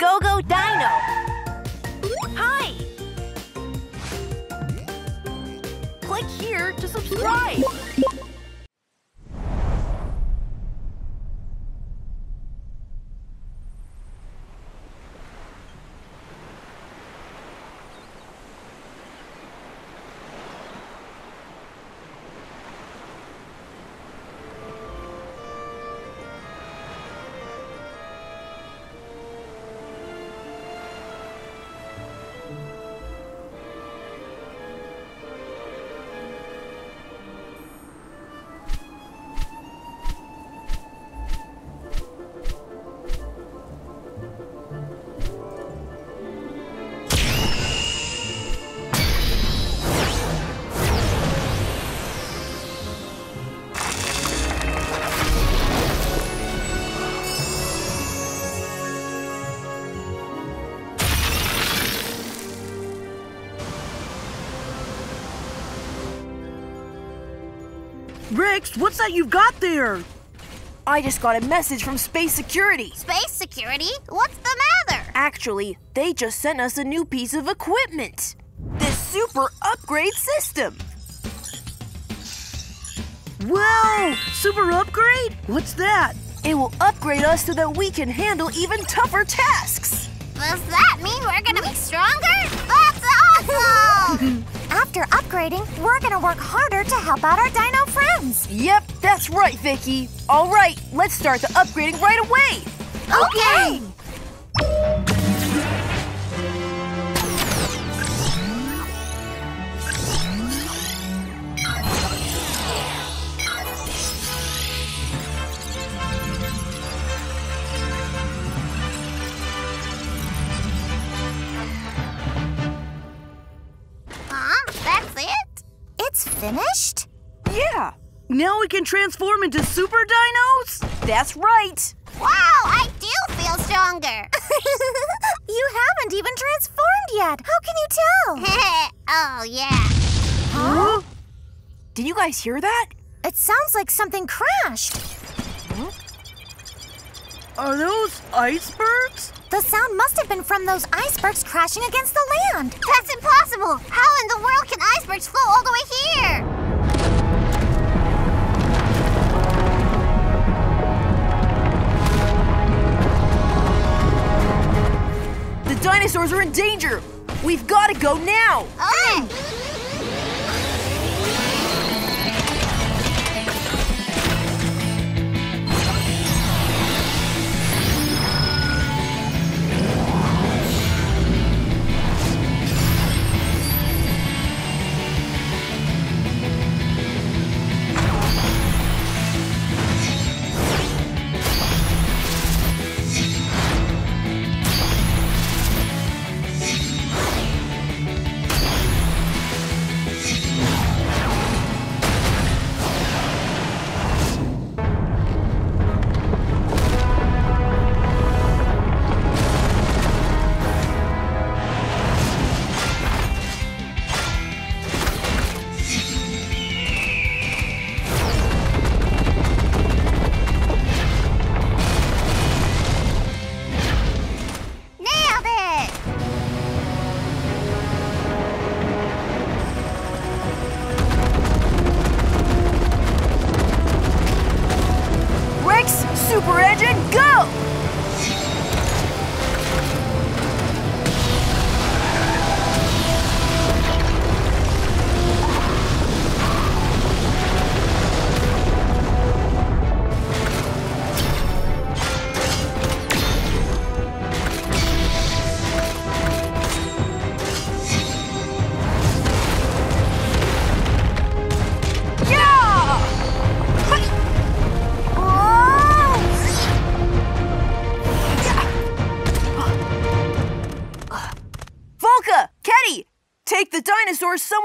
GoGo Dino. Hi. Click here to subscribe. What's that you've got there? I just got a message from Space Security. Space security? What's the matter? Actually, they just sent us a new piece of equipment. This super upgrade system. Whoa! Super upgrade? What's that? It will upgrade us so that we can handle even tougher tasks. Does that mean we're gonna be stronger? That's awesome! After upgrading, we're gonna work harder to help out our dino friends. Yep, that's right, Vicky. All right, let's start the upgrading right away. okay! Can transform into super dinos? That's right. Wow, I do feel stronger! you haven't even transformed yet. How can you tell? oh, yeah. Huh? Did you guys hear that? It sounds like something crashed. Are those icebergs? The sound must have been from those icebergs crashing against the land. That's impossible! How in the world can icebergs flow all the way here? Dinosaurs are in danger. We've got to go now.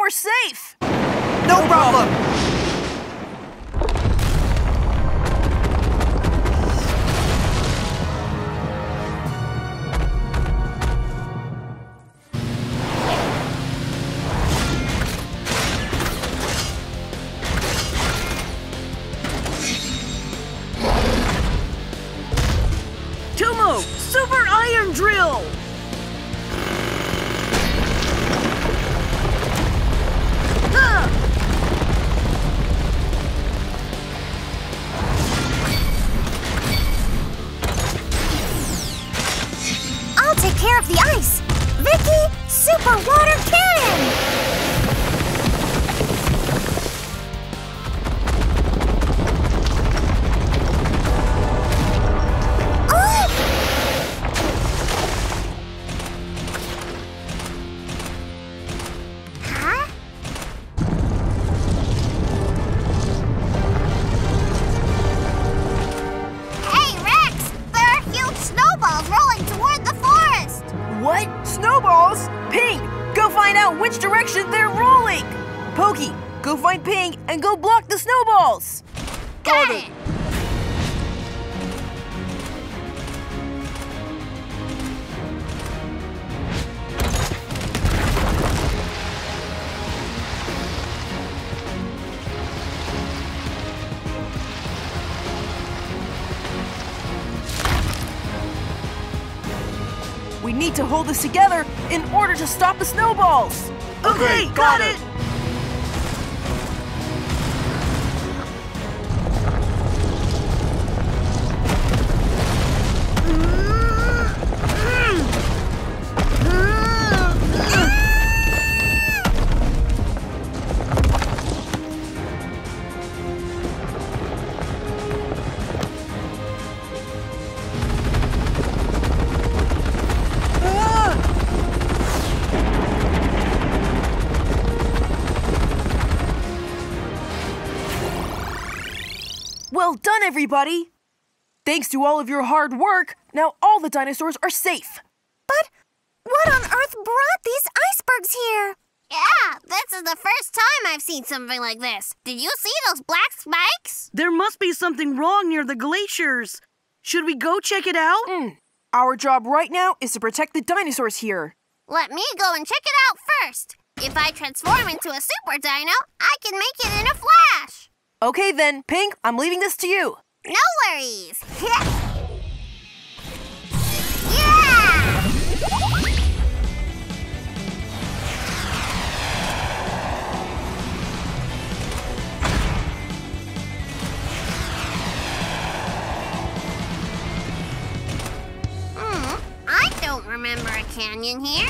Somewhere safe. Need to hold this together in order to stop the snowballs. Okay, got it! Well everybody. Thanks to all of your hard work, now all the dinosaurs are safe. But what on earth brought these icebergs here? Yeah, this is the first time I've seen something like this. Did you see those black spikes? There must be something wrong near the glaciers. Should we go check it out? Mm. Our job right now is to protect the dinosaurs here. Let me go and check it out first. If I transform into a super dino, I can make it in a flash. Okay then, Ping, I'm leaving this to you. No worries. yeah! Hmm, I don't remember a canyon here.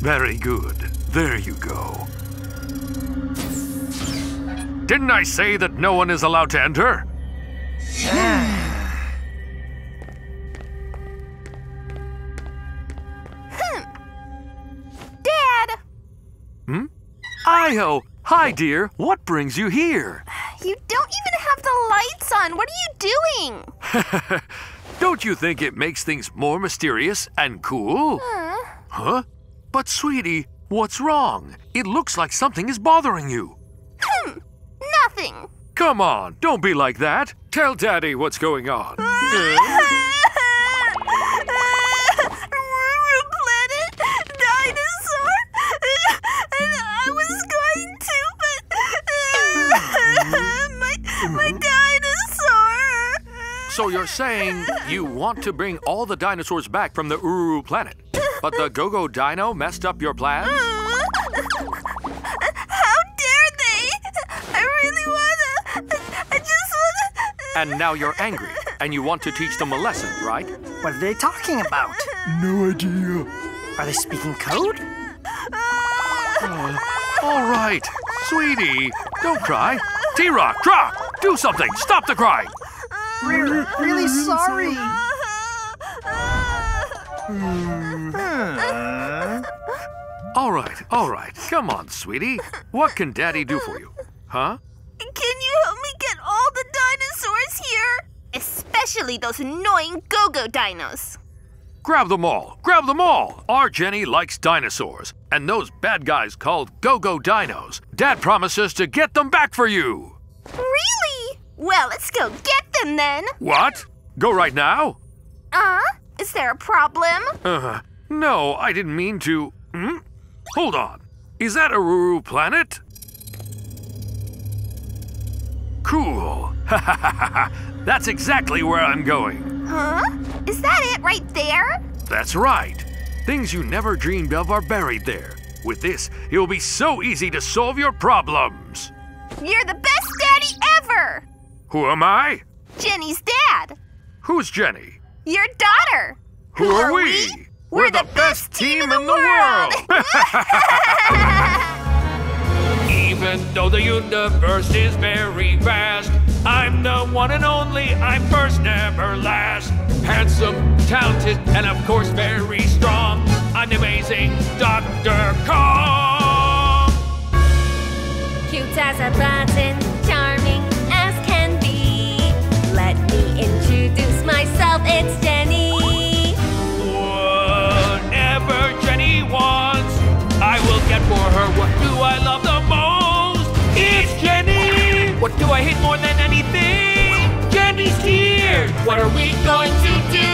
Very good. There you go. Didn't I say that no one is allowed to enter? Dad! Hmm? Io! Hi, dear. What brings you here? You don't even have the lights on. What are you doing? Don't you think it makes things more mysterious and cool? Huh? But, sweetie, what's wrong? It looks like something is bothering you. Hmm, Nothing. Come on, don't be like that. Tell Daddy what's going on. Ruru planet dinosaur, and I was going to, but my my dinosaur. So you're saying you want to bring all the dinosaurs back from the Uru planet, but the Go-Go Dino messed up your plans? How dare they? I really wanna. I just wanna. And now you're angry, and you want to teach them a lesson, right? What are they talking about? No idea. Are they speaking code? All right, sweetie, don't cry. T-Rock, drop! Do something! Stop the crying! Really, really sorry. Hmm. Hmm. All right, all right. Come on, sweetie. What can Daddy do for you? Huh? Can you help me get all the dinosaurs here? Especially those annoying go-go dinos. Grab them all! Grab them all! Our Jenny likes dinosaurs, and those bad guys called Go-Go Dinos. Dad promises to get them back for you! Really? Well, let's go get them then! What? Go right now? Uh, is there a problem? Uh, no, I didn't mean to. Hmm? Hold on. Is that a Ruru planet? Cool. That's exactly where I'm going. Huh? Is that it right there? That's right. Things you never dreamed of are buried there. With this, it will be so easy to solve your problems. You're the best daddy ever! Who am I? Jenny's dad. Who's Jenny? Your daughter. Who, are we? We're the best team in the world. Even though the universe is very vast, I'm the one and only. I'm first, never last. Handsome, talented, and of course very strong. I'm the amazing Dr. Kong. Cute as a button, charming as can be. Let me introduce myself, it's Jenny. For her. What do I love the most? It's Jenny! What do I hate more than anything? Jenny's tears! What are we going to do?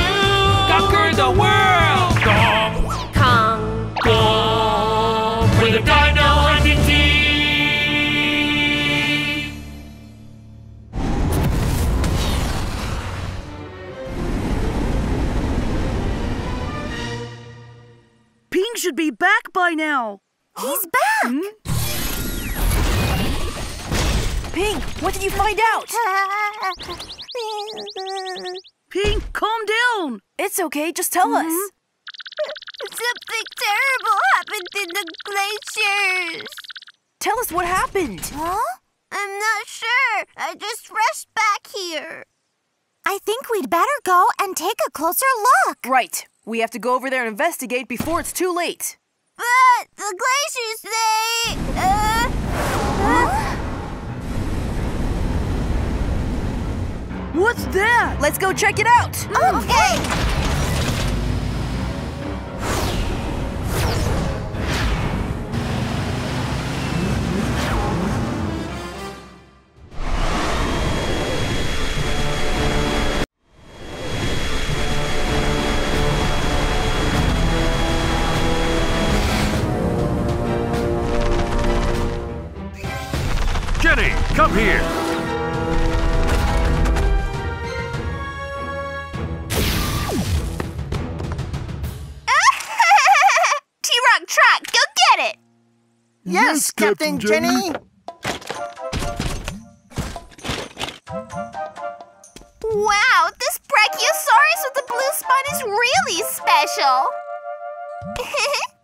Conquer the world! Kong! Kong. Kong! We're the Dino Hunting Team! Ping should be back by now. He's back! Hmm? Ping, what did you find out? Ping, calm down. It's okay, just tell hmm? us. Something terrible happened in the glaciers. Tell us what happened. Huh? I'm not sure. I just rushed back here. I think we'd better go and take a closer look. Right. We have to go over there and investigate before it's too late. But the glaciers, they. Uh. What's that? Let's go check it out. Okay. Here! T-Rock Trock, go get it. Yes, Captain Jenny. Wow, this Brachiosaurus with the blue spot is really special.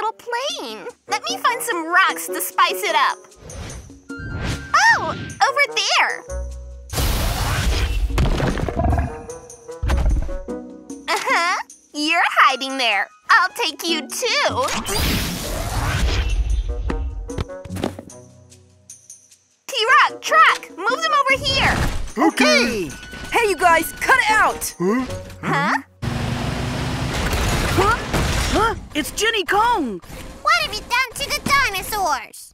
little plain. Let me find some rocks to spice it up. Oh, over there. Uh-huh. You're hiding there. I'll take you too. T-Rock, Trock, move them over here. Okay. Hey, you guys, cut it out. Huh? Huh? Huh? It's Jenny Kong. What have you done to the dinosaurs?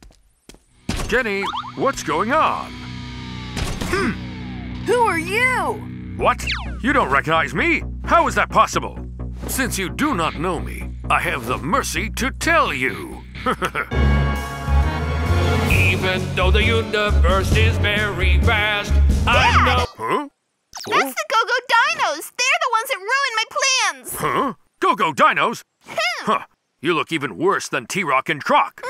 Jenny, what's going on? Hmm. Who are you? What? You don't recognize me? How is that possible? Since you do not know me, I have the mercy to tell you. Even though the universe is very vast, I know. huh? That's the Go-Go Dinos. They're the ones that ruined my plans. Huh? Go Go Dinos? Huh. You look even worse than T Rock and Trock.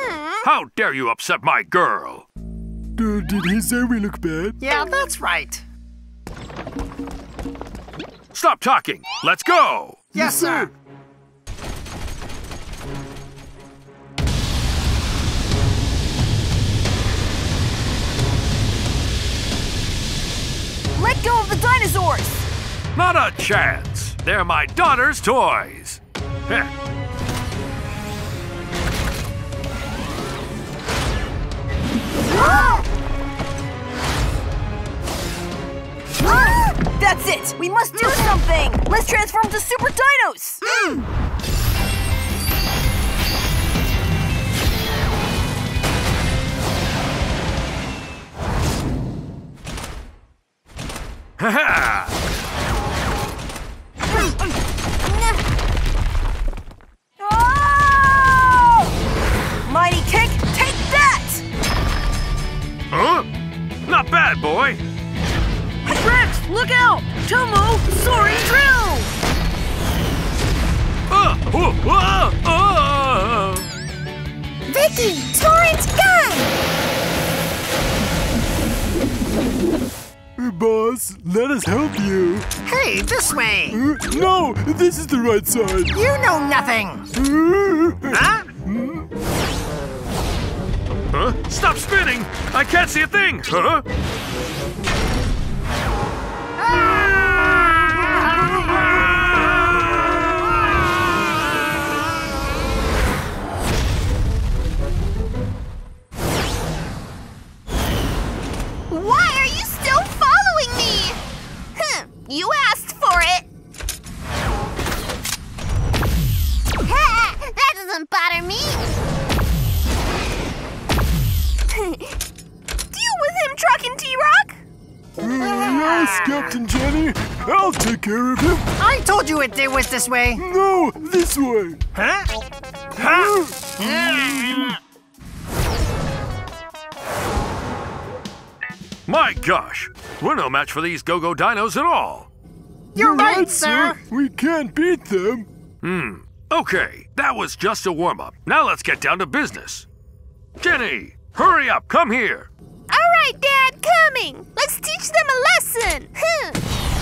How dare you upset my girl? did he say we look bad? Yeah, that's right. Stop talking. Let's go. Yes, sir. Let go of the dinosaurs. Not a chance. They're my daughter's toys. That's it! We must do something! Let's transform to Super Dinos! Mm. Ha ha! Huh? Not bad, boy. Rex, look out! Tomo, soaring drill! Uh, uh, uh, uh. Vicky, torrent gun! Boss, let us help you. Hey, this way. Uh, no, this is the right side. You know nothing. Uh, Huh? Stop spinning! I can't see a thing! Huh? I told it, it was this way. No, this way. Huh? Huh? My gosh! We're no match for these go-go dinos at all! You're right, sir. We can't beat them. Hmm. Okay, that was just a warm-up. Now let's get down to business. Jenny, hurry up, come here. All right, Dad, coming. Let's teach them a lesson. Huh.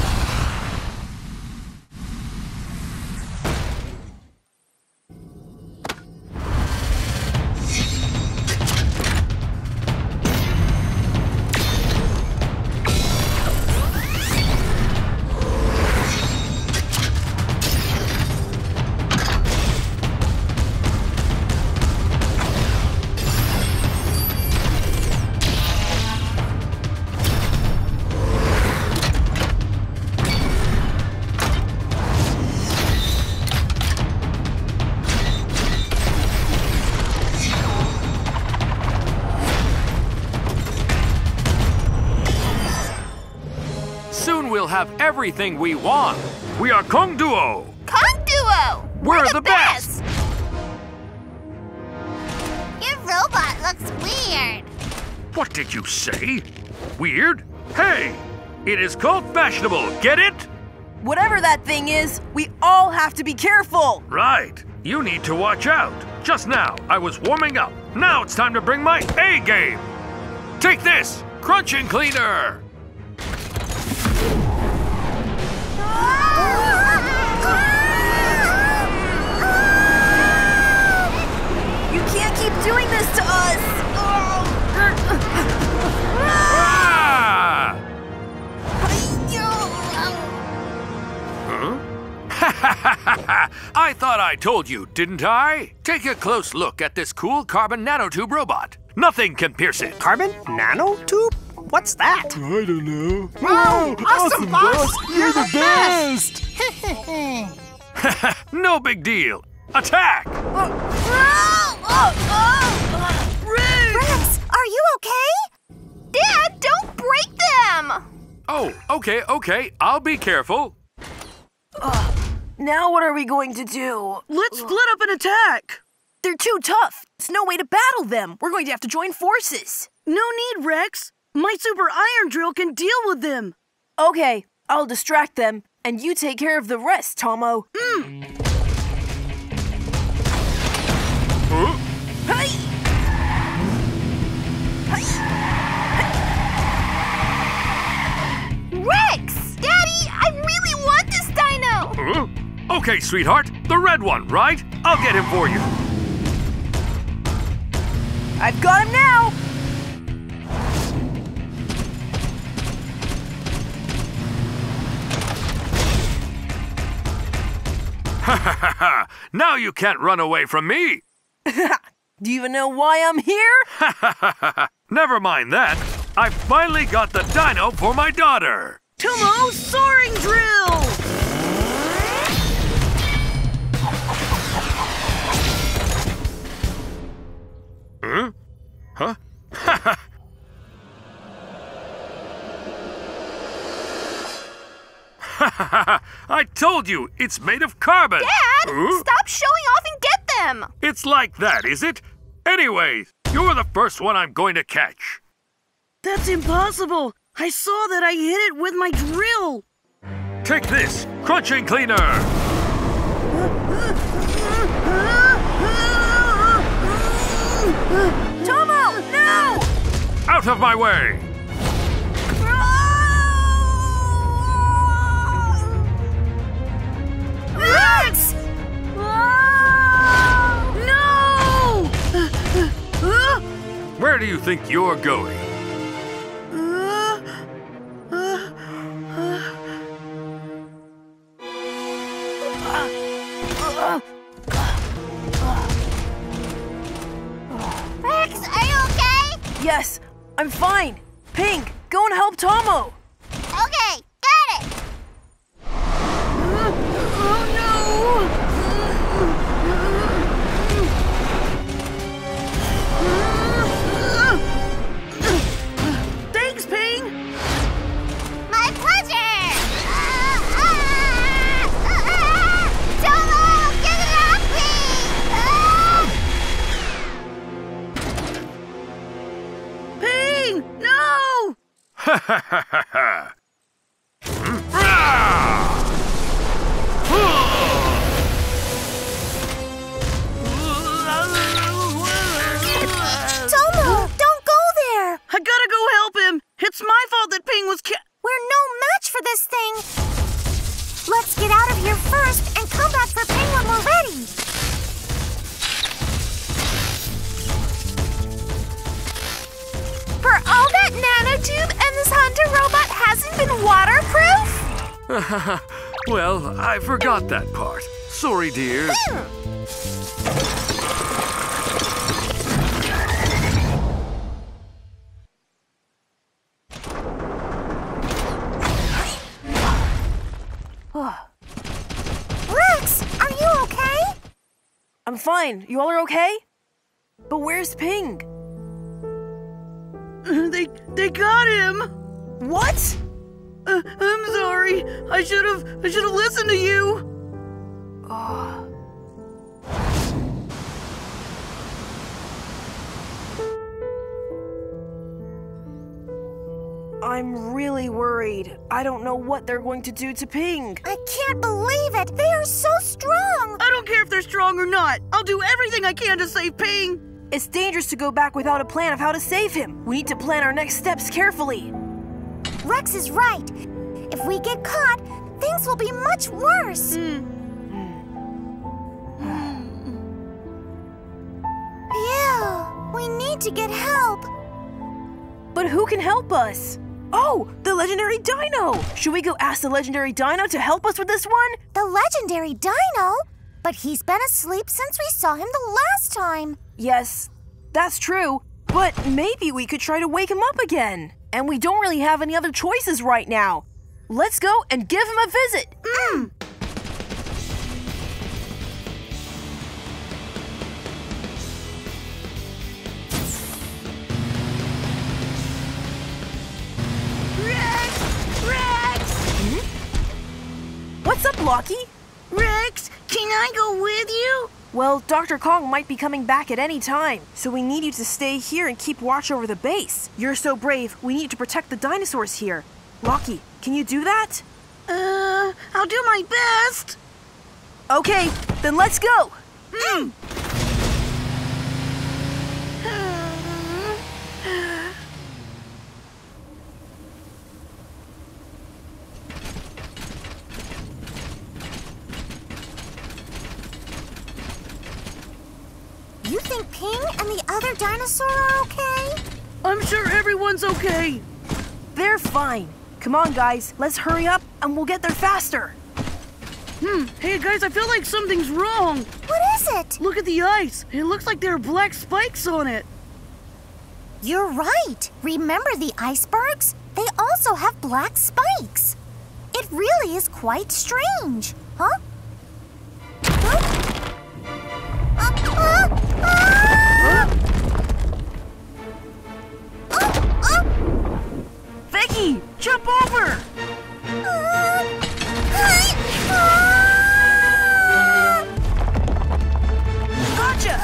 Everything we want. We are Kong Duo. Kong Duo. We're the best. Your robot looks weird. What did you say? Weird? Hey, it is called fashionable, get it? Whatever that thing is, we all have to be careful! Right. You need to watch out. Just now, I was warming up. Now it's time to bring my A game. Take this, crunching cleaner. Doing this to us! Ah! Huh? I thought I told you, didn't I? Take a close look at this cool carbon nanotube robot. Nothing can pierce it. Carbon nanotube? What's that? I don't know. Wow, awesome, boss. You're, You're the, the best. no big deal. Attack! Rex, are you okay? Dad, don't break them. Oh, okay, okay. I'll be careful. Now what are we going to do? Let's split up and attack! They're too tough. There's no way to battle them. We're going to have to join forces. No need, Rex. My super iron drill can deal with them. Okay, I'll distract them, and you take care of the rest, Tomo. Huh? Rex! Daddy, I really want this dino! Huh? Okay, sweetheart. The red one, right? I'll get him for you. I've got him now! Ha ha ha ha! Now you can't run away from me! Do you even know why I'm here? Ha ha ha ha! Never mind that. I finally got the dino for my daughter. Tomo soaring drill! Hmm? Huh? Huh? I told you, it's made of carbon. Dad, Huh? stop showing off and get them. It's like that, is it? Anyway, you're the first one I'm going to catch. That's impossible! I saw that I hit it with my drill! Take this, crunching cleaner. Tomo, no! Out of my way. Rex! No! Where do you think you're going? Fine. You all are okay? But where's Ping? They they got him! What? Uh, I'm sorry. I should have I should have listened to you. I'm really worried. I don't know what they're going to do to Ping. I can't believe it! They are so strong! I don't care if they're strong or not. I'll do everything I can to save Ping. It's dangerous to go back without a plan of how to save him. We need to plan our next steps carefully. Rex is right. If we get caught, things will be much worse. Hmm. Ew, we need to get help. But who can help us? Oh, the legendary Dino! Should we go ask the legendary Dino to help us with this one? The legendary Dino? But he's been asleep since we saw him the last time. Yes, that's true. But maybe we could try to wake him up again. And we don't really have any other choices right now. Let's go and give him a visit. Mm. Rex! Rex! What's up, Locky? I go with you? Well, Dr. Kong might be coming back at any time, so we need you to stay here and keep watch over the base. You're so brave, we need to protect the dinosaurs here. Locky, can you do that? Uh, I'll do my best. Okay, then let's go. Hmm. You think Ping and the other dinosaur are okay? I'm sure everyone's okay. They're fine. Come on, guys, let's hurry up and we'll get there faster. Hmm. Hey guys, I feel like something's wrong. What is it? Look at the ice. It looks like there are black spikes on it. You're right. Remember the icebergs? They also have black spikes. It really is quite strange, huh? Huh? Uh, uh! Vicky, jump over! Gotcha!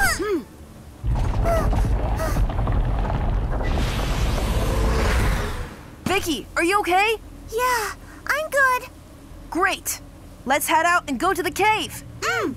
Vicky, are you okay? Yeah, I'm good. Great. Let's head out and go to the cave. Mm.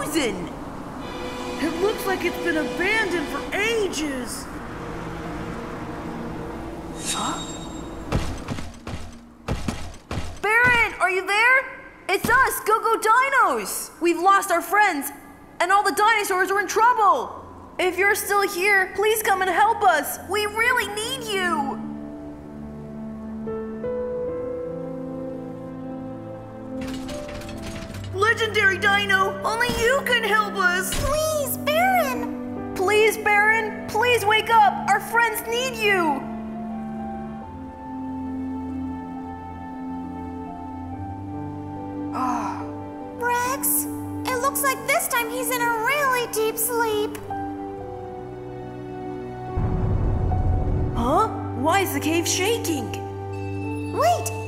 Frozen! It looks like it's been abandoned for ages. Huh? Baron, are you there? It's us, Go Go Dinos! We've lost our friends, and all the dinosaurs are in trouble! If you're still here, please come and help us! We really need you! Legendary Dino, only you can help us. Please, Baron! Please, Baron, please wake up! Our friends need you! Ah. Rex, it looks like this time he's in a really deep sleep. Huh? Why is the cave shaking? Wait,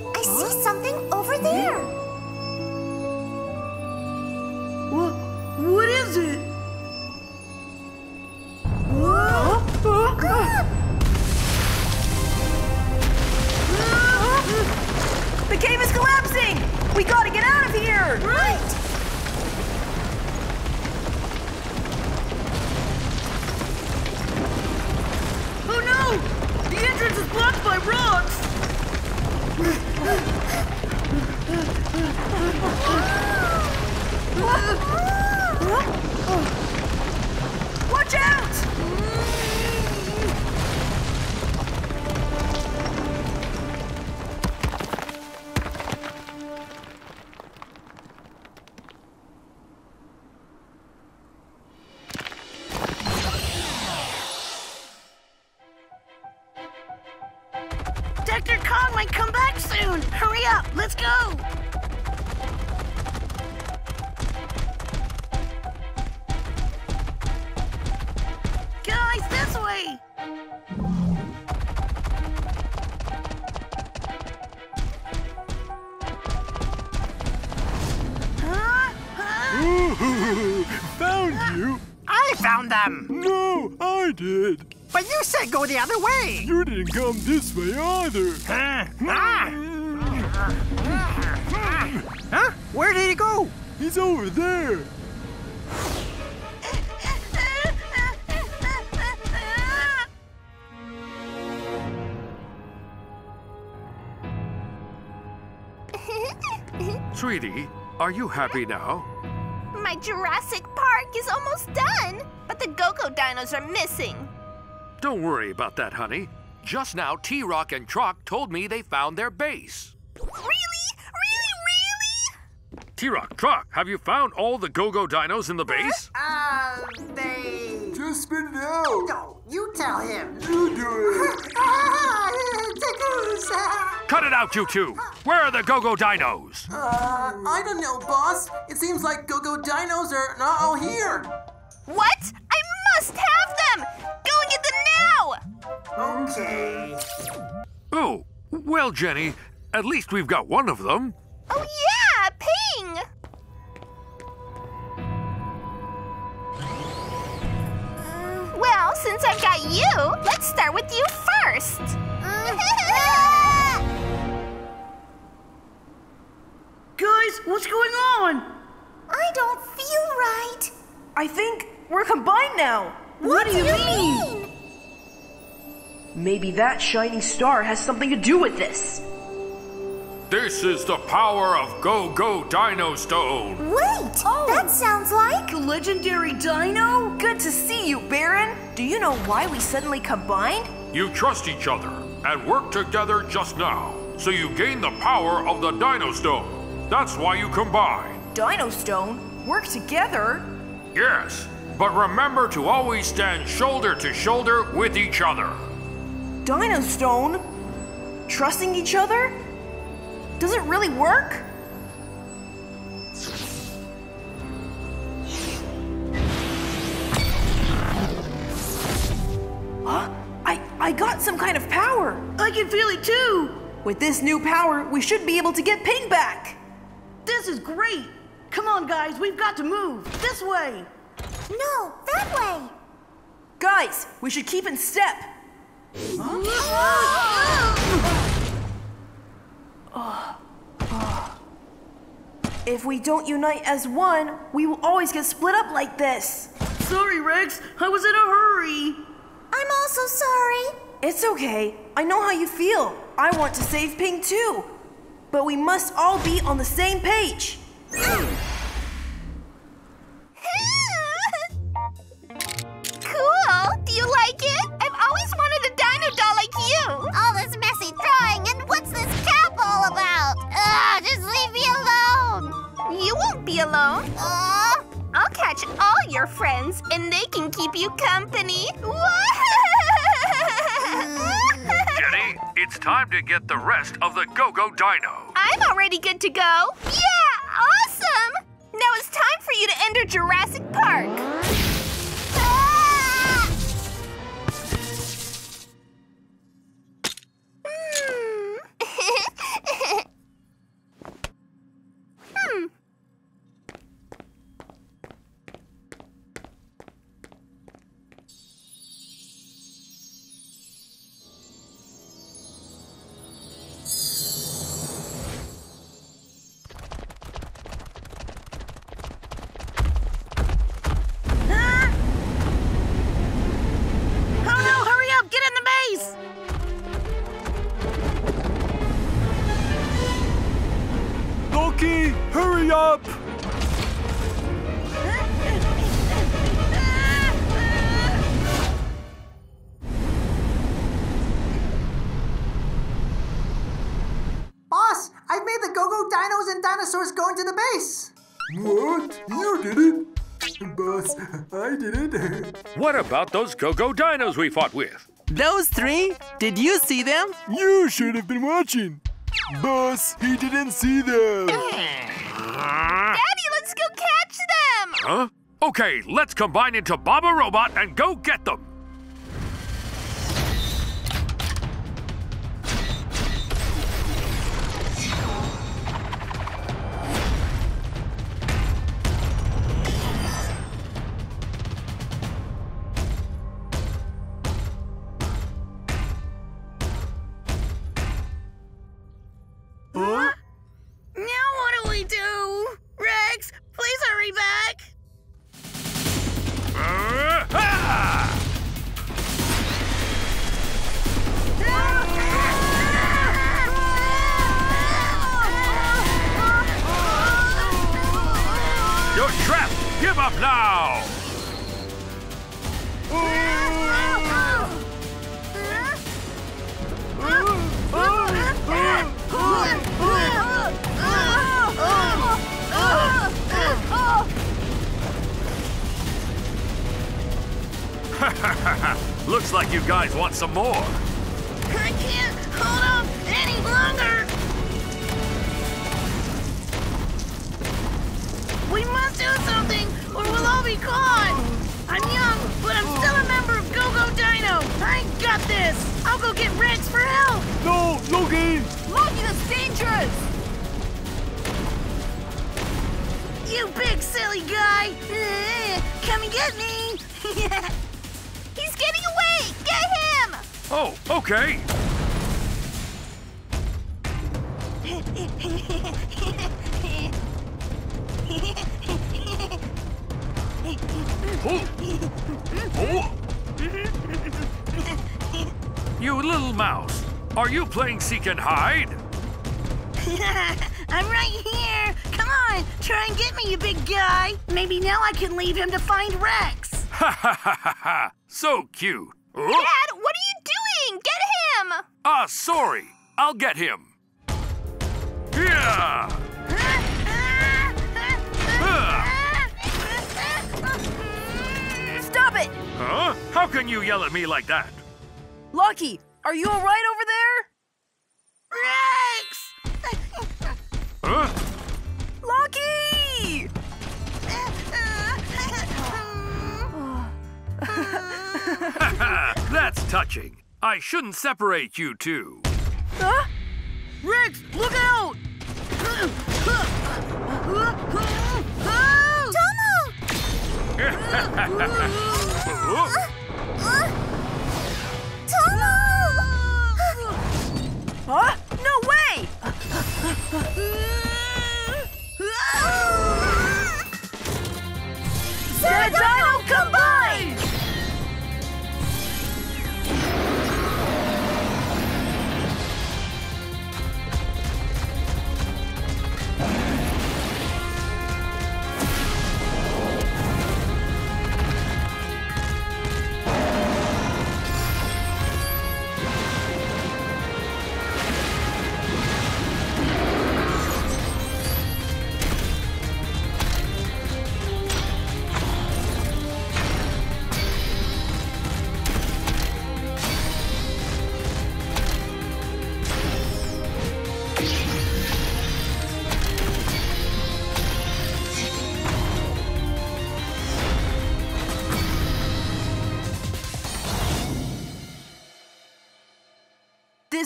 way. You didn't come this way either. Huh? Ah. Huh? Where did he go? He's over there. Sweetie, are you happy now? My Jurassic Park is almost done, but the Go-Go dinos are missing. Don't worry about that, honey. Just now, T Rock and Trock told me they found their base. Really? Really, really? T Rock, Trock, have you found all the Go Go dinos in the base? Uh, they. Just spit it out. No, you tell him. You do it. Cut it out, you two! Where are the Go Go dinos? Uh, I don't know, boss. It seems like Go-Go Dinos are not all here. What? I must have them! Go and get them now! Okay. Oh, well, Jenny, at least we've got one of them. Oh yeah, Ping! Mm, Well, since I've got you, let's start with you first. Guys, what's going on? I don't feel right. I think we're combined now. What, do you mean? Maybe that shining star has something to do with this. This is the power of Go Go Dino Stone. Wait, oh, that sounds like. The legendary dino? Good to see you, Baron. Do you know why we suddenly combined? You trust each other and work together just now, so you gain the power of the Dino Stone. That's why you combine. Dino Stone? Work together? Yes, but remember to always stand shoulder to shoulder with each other. Dino Stone? Trusting each other? Does it really work? Huh? I, I got some kind of power. I can feel it too. With this new power, we should be able to get Ping back. This is great. Come on, guys, we've got to move. This way. No, that way. Guys, we should keep in step. If we don't unite as one, we will always get split up like this. Sorry, Rex. I was in a hurry. I'm also sorry. It's okay. I know how you feel. I want to save Ping too. But we must all be on the same page. Mm. Do you like it? I've always wanted a dino doll like you. All this messy drawing, and what's this cap all about? Ugh, just leave me alone. You won't be alone. Uh, I'll catch all your friends, and they can keep you company. Jenny, it's time to get the rest of the Go Go Dino. I'm already good to go. Yeah, awesome. Now it's time for you to enter Jurassic Park. Dinos and dinosaurs going to the base. What? You did it? Boss, I did it. What about those Go Go Dinos we fought with? Those three? Did you see them? You should have been watching. Boss, he didn't see them. Daddy, let's go catch them. Huh? Okay, let's combine into Baba Robot and go get them. And hide? I'm right here. Come on, try and get me, you big guy. Maybe now I can leave him to find Rex. Ha ha ha ha! So cute. Oh. Dad, what are you doing? Get him! Ah, sorry. I'll get him. Yeah. Stop it! Huh? How can you yell at me like that? Lucky, are you alright over touching. I shouldn't separate you two. Huh? Rex, look out! Tomo! Huh? No way! Zeta Dino combine!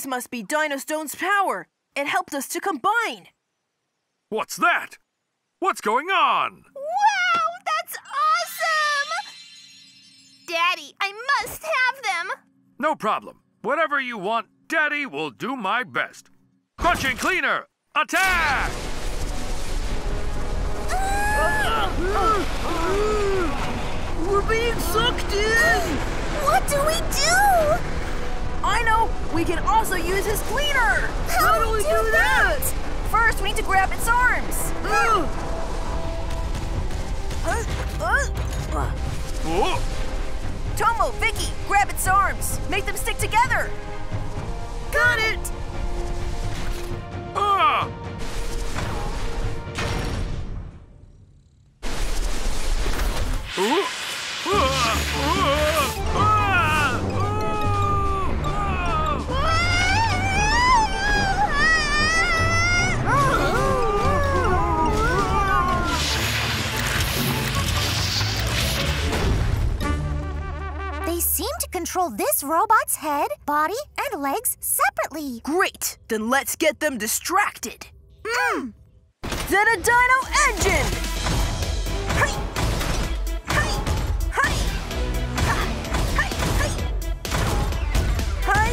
This must be Dino Stone's power. It helped us to combine. What's that? What's going on? Wow, that's awesome! Daddy, I must have them! No problem. Whatever you want, Daddy will do my best. Crunching Cleaner, attack! We're being sucked in! What do we do? I know! We can also use his cleaner! How do we do that? First, we need to grab its arms. Ugh. Uh, uh, uh. Oh, Tomo, Vicky, grab its arms. Make them stick together. Got it! ah! Oh, ah, ah, ah, control this robot's head, body, and legs separately. Great! Then let's get them distracted. Hmm. Zeta Dino Engine! Hey! Hey! Hey! Hey! Hey!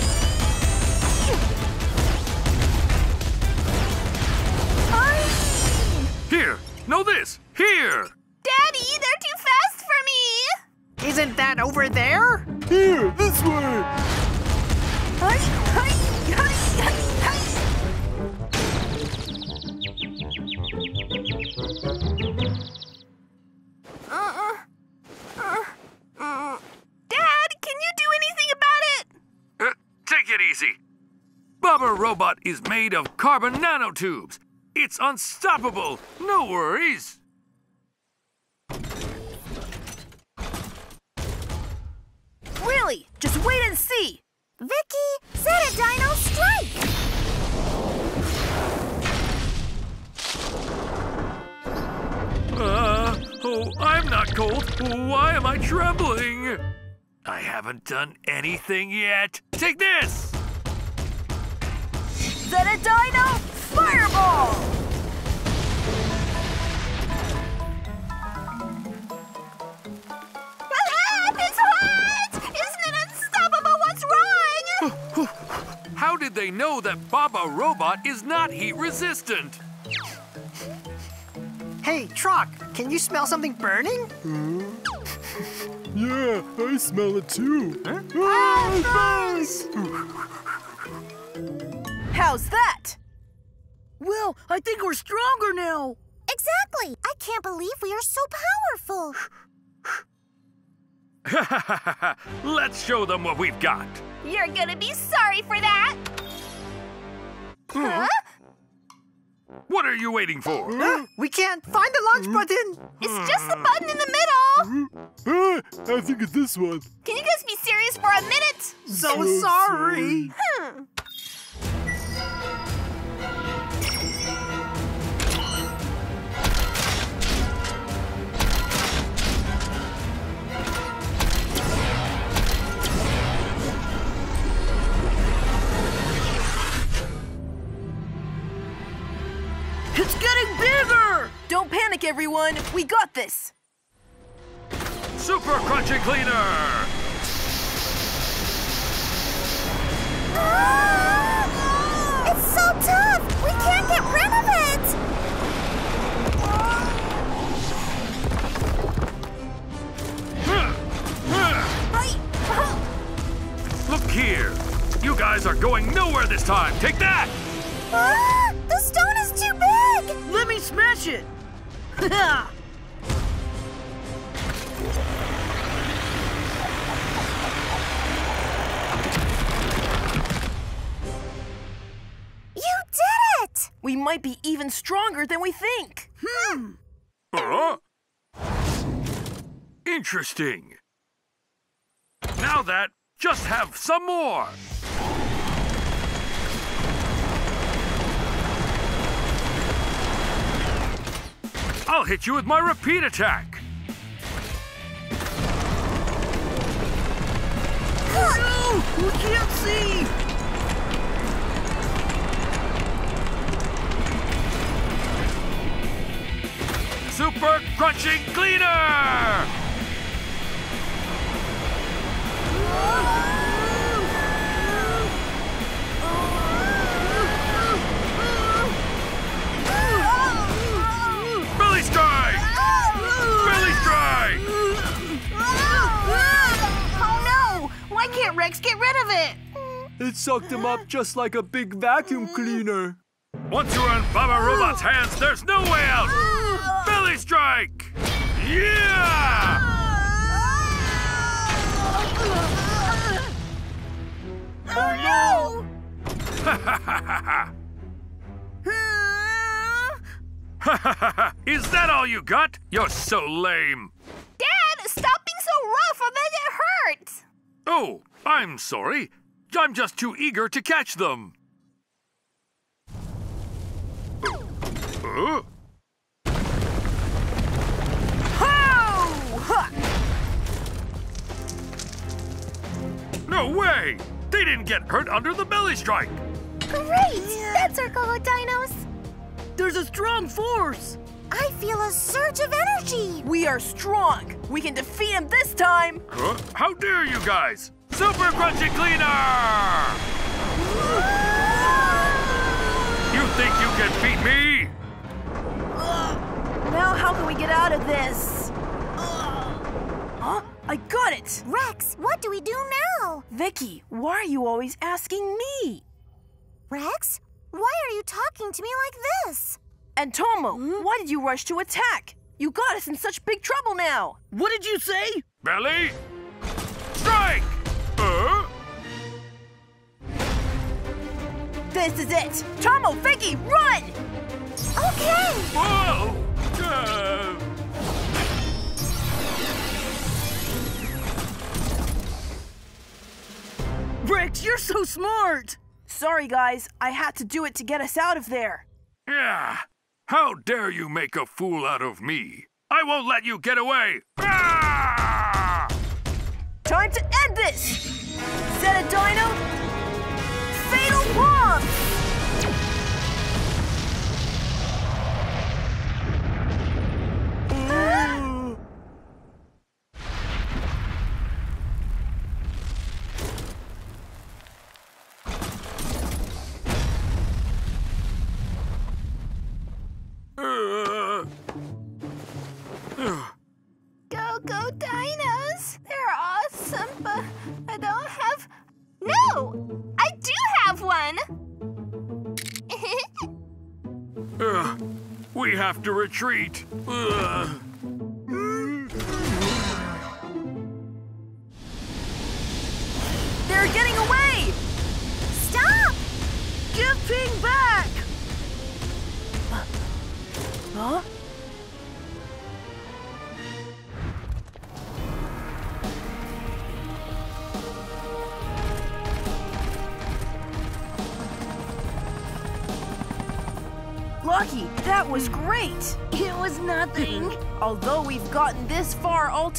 Hey! Here, know this. Here. Daddy, they're too fast for me! Isn't that over there? Here, this way. Hey! Hey! Hey! Hey! Hey! Uh-uh. Uh, mm. Dad, can you do anything about it? Uh, take it easy. Bubba Robot is made of carbon nanotubes. It's unstoppable. No worries. Really? Just wait and see. Vicky, Zeta Dino Strike! Uh, oh, I'm not cold. Why am I trembling? I haven't done anything yet. Take this! Zeta Dino Fireball! Did they know that Baba Robot is not heat resistant? Hey, Truck, Can you smell something burning? Yeah, I smell it too. Ah, How's that? Well, I think we're stronger now. Exactly. I can't believe we are so powerful. Let's show them what we've got. You're gonna be sorry for that. Huh? What are you waiting for? Huh? We can't find the launch button. It's just the button in the middle. Ah, I think it's this one. Can you guys be serious for a minute? So, So sorry. Hmm. It's getting bigger! Don't panic, everyone. We got this. Super Crunchy Cleaner! Ah! It's so tough! We can't get rid of it! Look here! You guys are going nowhere this time! Take that! Ah, the stone is too big! Let me smash it. You did it! We might be even stronger than we think. Hmm. Huh? Interesting. Now that, just have some more. I'll hit you with my repeat attack. no! We can't see! Super Crunchy Cleaner! Billy no! Why can't Rex get rid of it? It sucked him up just like a big vacuum mm. cleaner. Once you're in Baba Robot's hands, there's no way out! Oh. Belly Strike! Yeah! Oh no! Is that all you got? You're so lame. Dad, stop being so rough or then it hurts. Oh, I'm sorry. I'm just too eager to catch them. Uh, no way! They didn't get hurt under the belly strike. Great! That's our Go Dinos! There's a strong force. I feel a surge of energy! We are strong. We can defeat him this time. Huh? How dare you guys? Super Crunchy Cleaner! You think you can beat me? Now how can we get out of this? Huh? I got it! Rex, what do we do now? Vicky, why are you always asking me? Rex, why are you talking to me like this? And Tomo, hmm? why did you rush to attack? You got us in such big trouble now. What did you say? Belly? Strike! This is it. Tomo, Vicky, run! Okay! Whoa! Uh, Rex, you're so smart. Sorry, guys. I had to do it to get us out of there. yeah. How dare you make a fool out of me? I won't let you get away! Ah! Time to end this! Zeta Dino. Fatal bomb! Uh, to retreat. Ugh.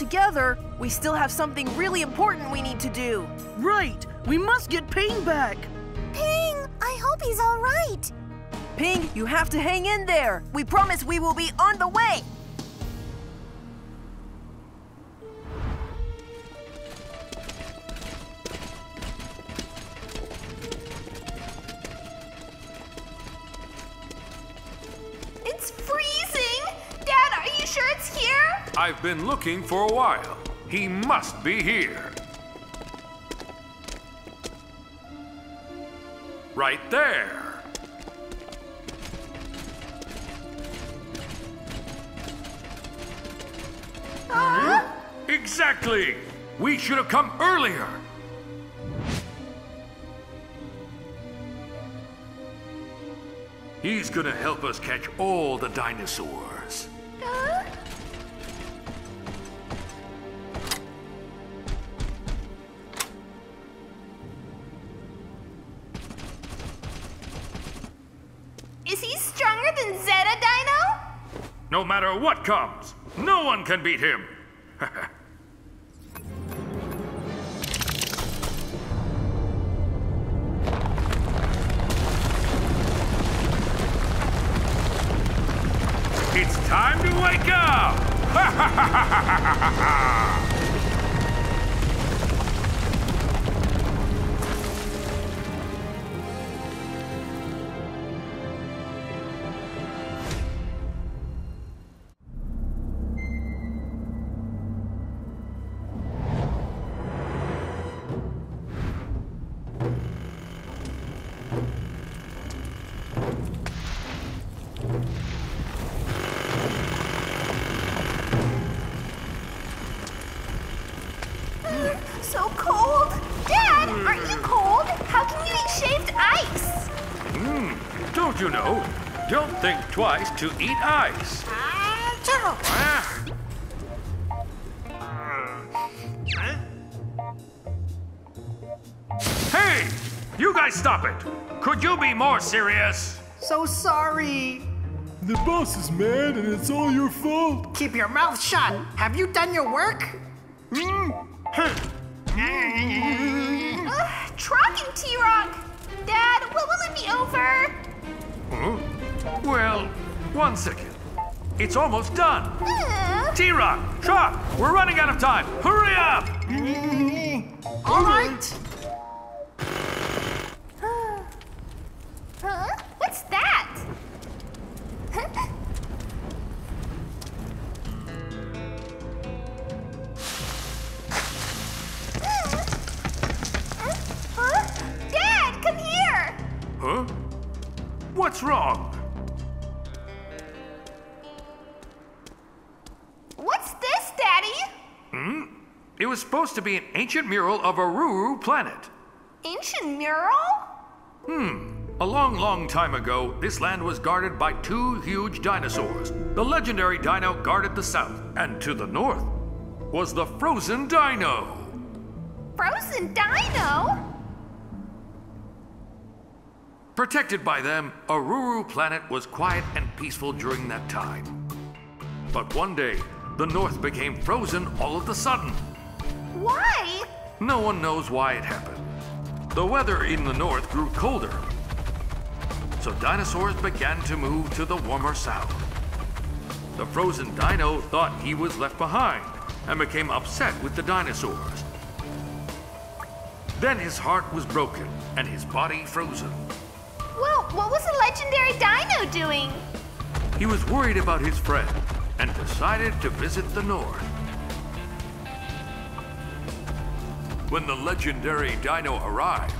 Together, we still have something really important we need to do. Right. We must get Ping back. Ping, I hope he's all right. Ping, you have to hang in there. We promise we will be on the way. Been looking for a while. He must be here. Right there. Exactly! We should have come earlier. He's gonna help us catch all the dinosaurs. What comes, no one can beat him. You know? Don't think twice to eat ice. Ah. Hey! You guys stop it! Could you be more serious? So sorry. The boss is mad and it's all your fault. Keep your mouth shut. Have you done your work? Ugh, Truck T-Rock. Dad, when will it be over? Huh? Well, one second. It's almost done. Ugh. T-Rock, Truck, we're running out of time. Hurry up! All right. Ancient mural of Aruru planet. Ancient mural? Hmm. A long, long time ago, this land was guarded by two huge dinosaurs. The legendary dino guarded the south, and to the north was the frozen dino. Frozen dino? Protected by them, Aruru planet was quiet and peaceful during that time. But one day, the north became frozen all of a sudden. Why? No one knows why it happened. The weather in the north grew colder, so dinosaurs began to move to the warmer south. The frozen dino thought he was left behind and became upset with the dinosaurs. Then his heart was broken and his body frozen. Well, what was the legendary dino doing? He was worried about his friend and decided to visit the north. When the legendary dino arrived,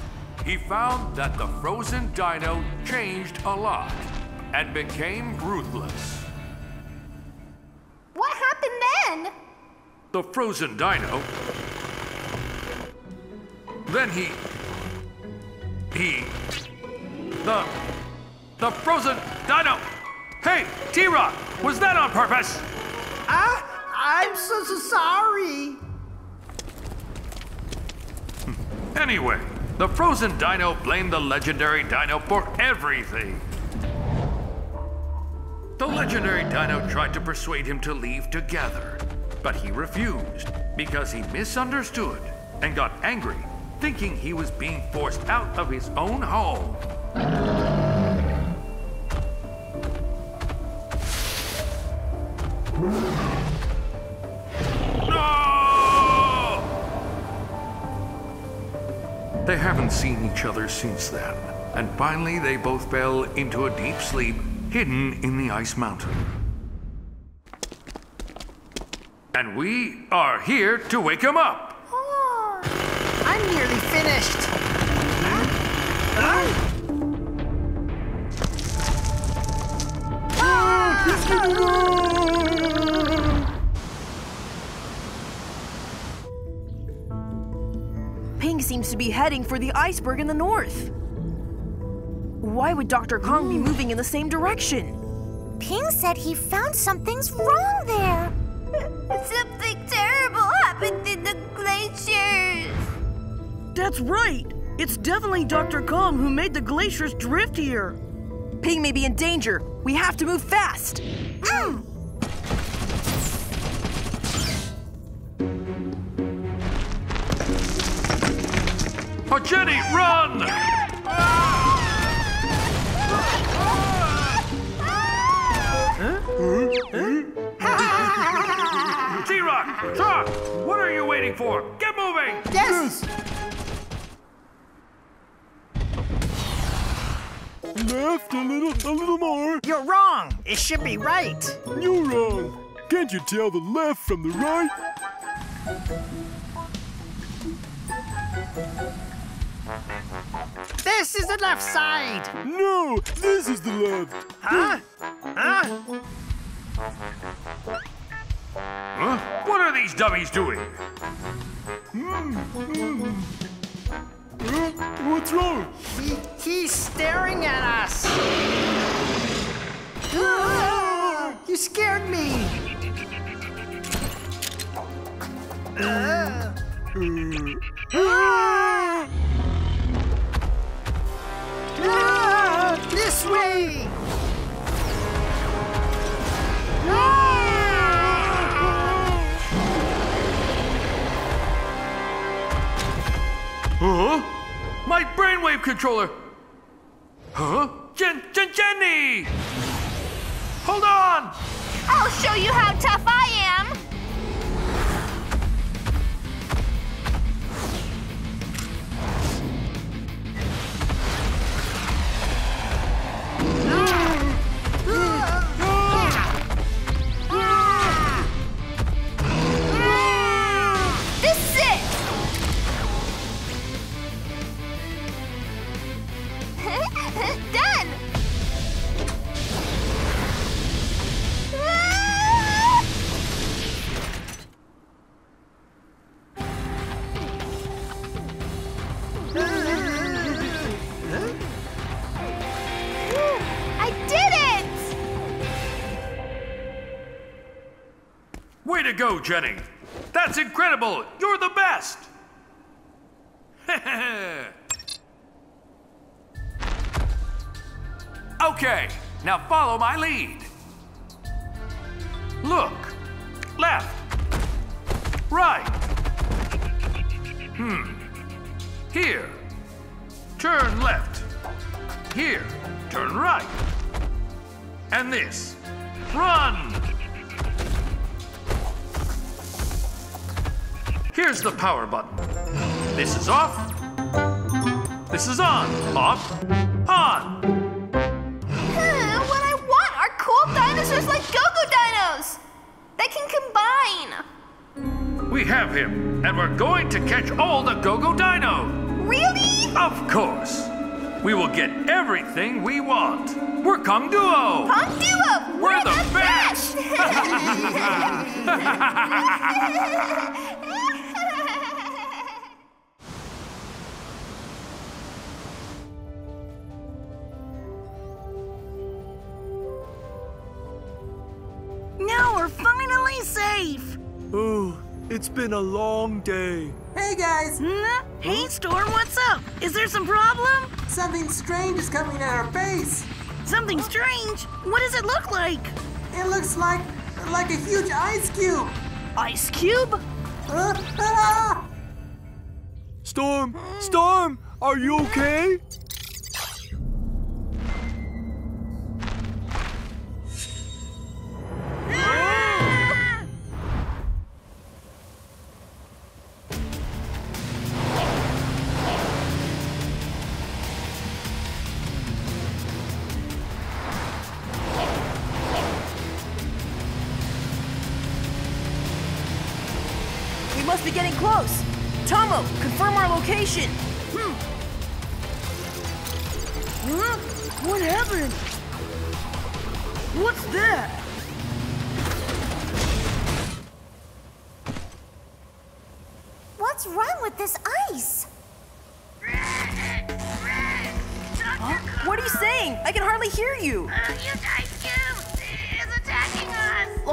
he found that the frozen dino changed a lot and became ruthless. What happened then? The frozen dino. Then he. He. The. The frozen dino! Hey, T Rock, was that on purpose? Ah, I'm so, so sorry. Anyway, the frozen dino blamed the legendary dino for everything. The legendary dino tried to persuade him to leave together, but he refused because he misunderstood and got angry, thinking he was being forced out of his own home. They haven't seen each other since then, and finally they both fell into a deep sleep hidden in the ice mountain. And we are here to wake him up. I'm nearly heading for the iceberg in the north. Why would Dr. Kong be hmm. moving in the same direction? Ping said he found something's wrong there. Something terrible happened in the glaciers. That's right. It's definitely Dr. Kong who made the glaciers drift here. Ping may be in danger. We have to move fast. Oh, Jenny, run! T-Rock, Truck, what are you waiting for? Get moving! Yes. Left a little, a little more. You're wrong. It should be right. You're wrong. Can't you tell the left from the right? This is the left side. No, this is the left. Huh? Huh? Huh? What are these dummies doing? Hmm, hmm. Huh? What's wrong? He, he's staring at us. Ah! you scared me. Uh. uh ah! ah! Ah! This way. Huh? My brainwave controller! Huh? Jen, Jen, Jenny! Hold on! I'll show you how tough I am. This go, Jenny! That's incredible! You're the best! okay, now follow my lead. Look, left, right. Hmm. Here, turn left. Here, turn right. And this, run! Here's the power button. This is off. This is on. Off. On. What I want are cool dinosaurs like Go-Go Dinos! That can combine! We have him, and we're going to catch all the Go-Go Dino. Really? Of course. We will get everything we want. We're Kong Duo. Kong Duo! We're the best! Now been a long day. Hey guys! Huh? Hey, Storm, what's up? Is there some problem? Something strange is coming at our base. Something strange? What does it look like? It looks like like a huge ice cube. Ice cube? Uh, ah! Storm, Storm, are you okay?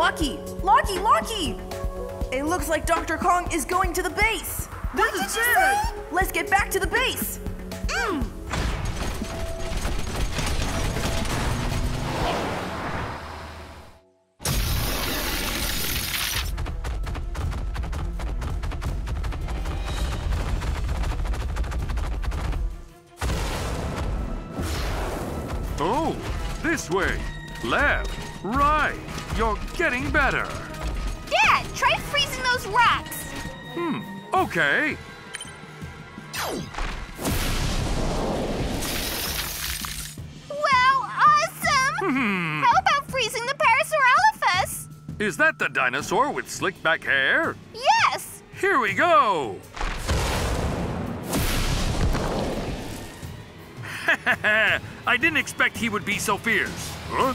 Locky, Locky, Locky! It looks like Dr. Kong is going to the base. What did you say? Let's get back to the base. Mm. Oh, this way. Left, right. You're getting better. Dad, try freezing those rocks. Hmm, okay. Wow, awesome! Hmm. How about freezing the Parasaurolophus? Is that the dinosaur with slick back hair? Yes! Here we go! I didn't expect he would be so fierce. Huh?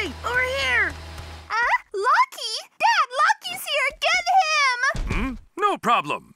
Way, over here. Huh? Lucky! Dad, Lucky's here! Get him! Hmm? No problem.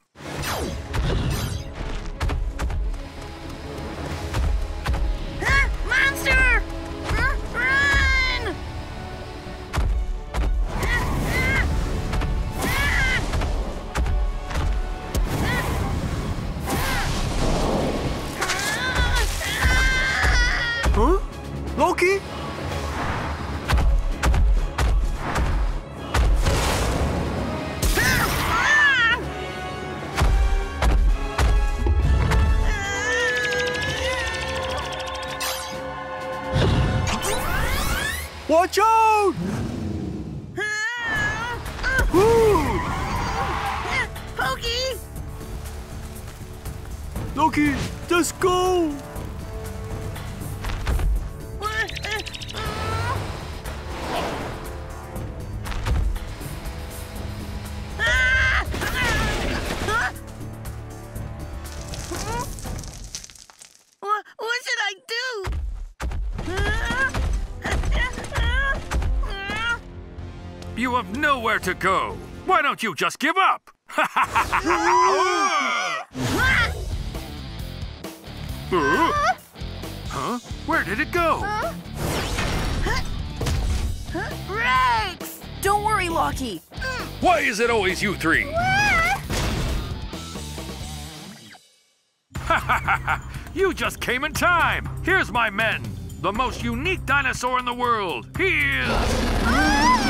To go. Why don't you just give up? Huh? Huh? Where did it go? Rex! Don't worry, Locky. Why is it always you three? you just came in time. Here's my men. The most unique dinosaur in the world. He is. Ah!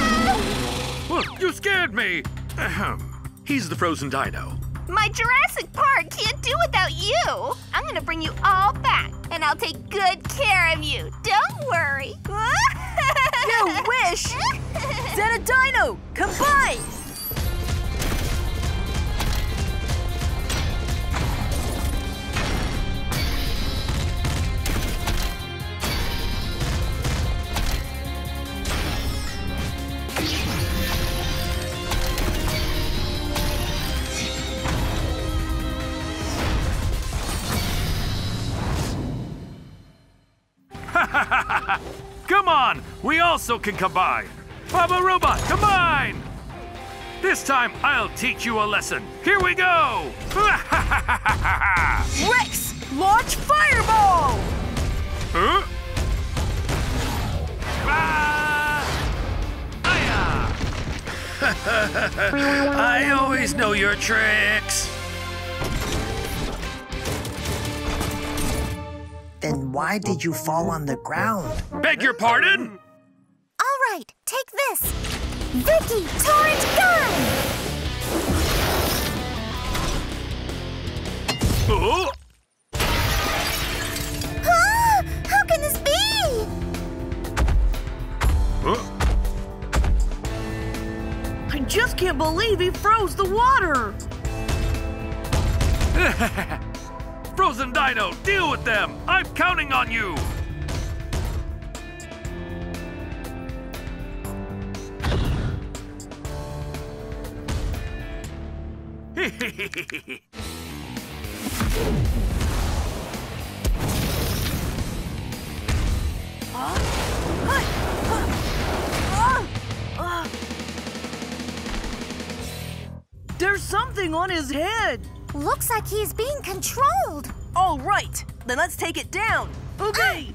Look, you scared me. Ahem. He's the frozen dino. My Jurassic Park can't do without you. I'm gonna bring you all back, and I'll take good care of you. Don't worry. You wish! Zeta Dino, combine! Also can combine. Baba Robot, combine! This time I'll teach you a lesson. Here we go! Rex, launch Fireball! Huh? Ah! I always know your tricks. Then why did you fall on the ground? Beg your pardon? All right, take this. Vicky Torrent Gun! Oh! Ah, how can this be? Huh? I just can't believe he froze the water. Frozen Dino, deal with them! I'm counting on you! There's something on his head. Looks like he's being controlled. All right, then let's take it down. Okay.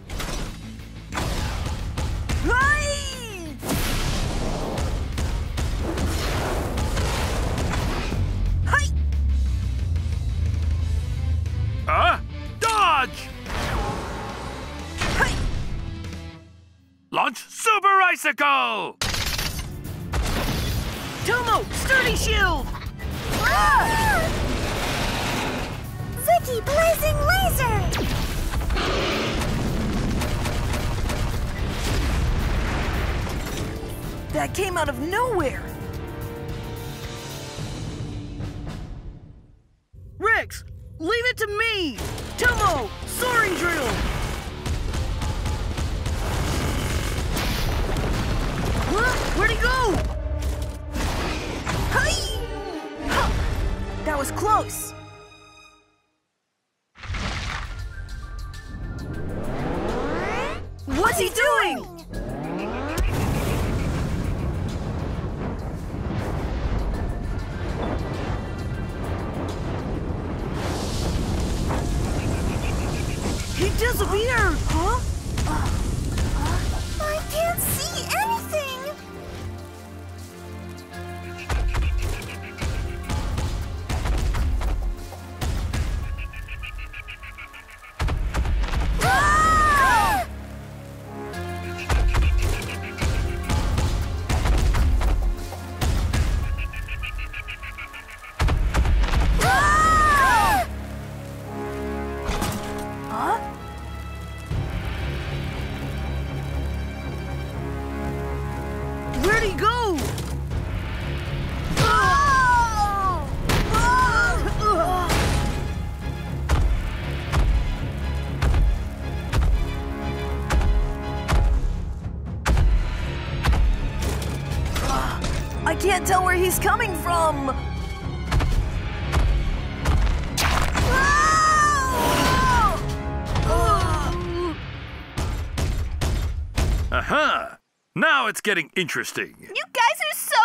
Super Icicle! Tomo, sturdy shield. Ah! Vicky Blazing Laser! That came out of nowhere. Rex, leave it to me. Tomo, soaring drill. Huh? Where'd he go? Hey! Huh. That was close. What's he doing? He can't tell where he's coming from. Uh-huh. Now it's getting interesting. You guys are so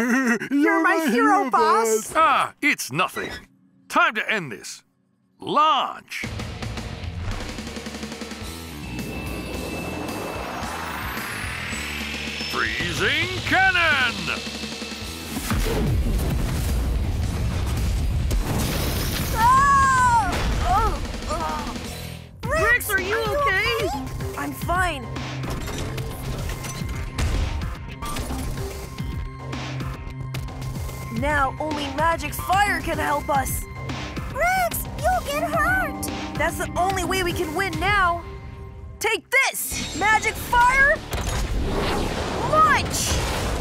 lame! You're my hero, boss. Ah, it's nothing. Time to end this. Launch! Freezing cannon! Rex, are you okay? I'm fine. Now only magic fire can help us. Rex, you'll get hurt. That's the only way we can win now. Take this, magic fire. Launch!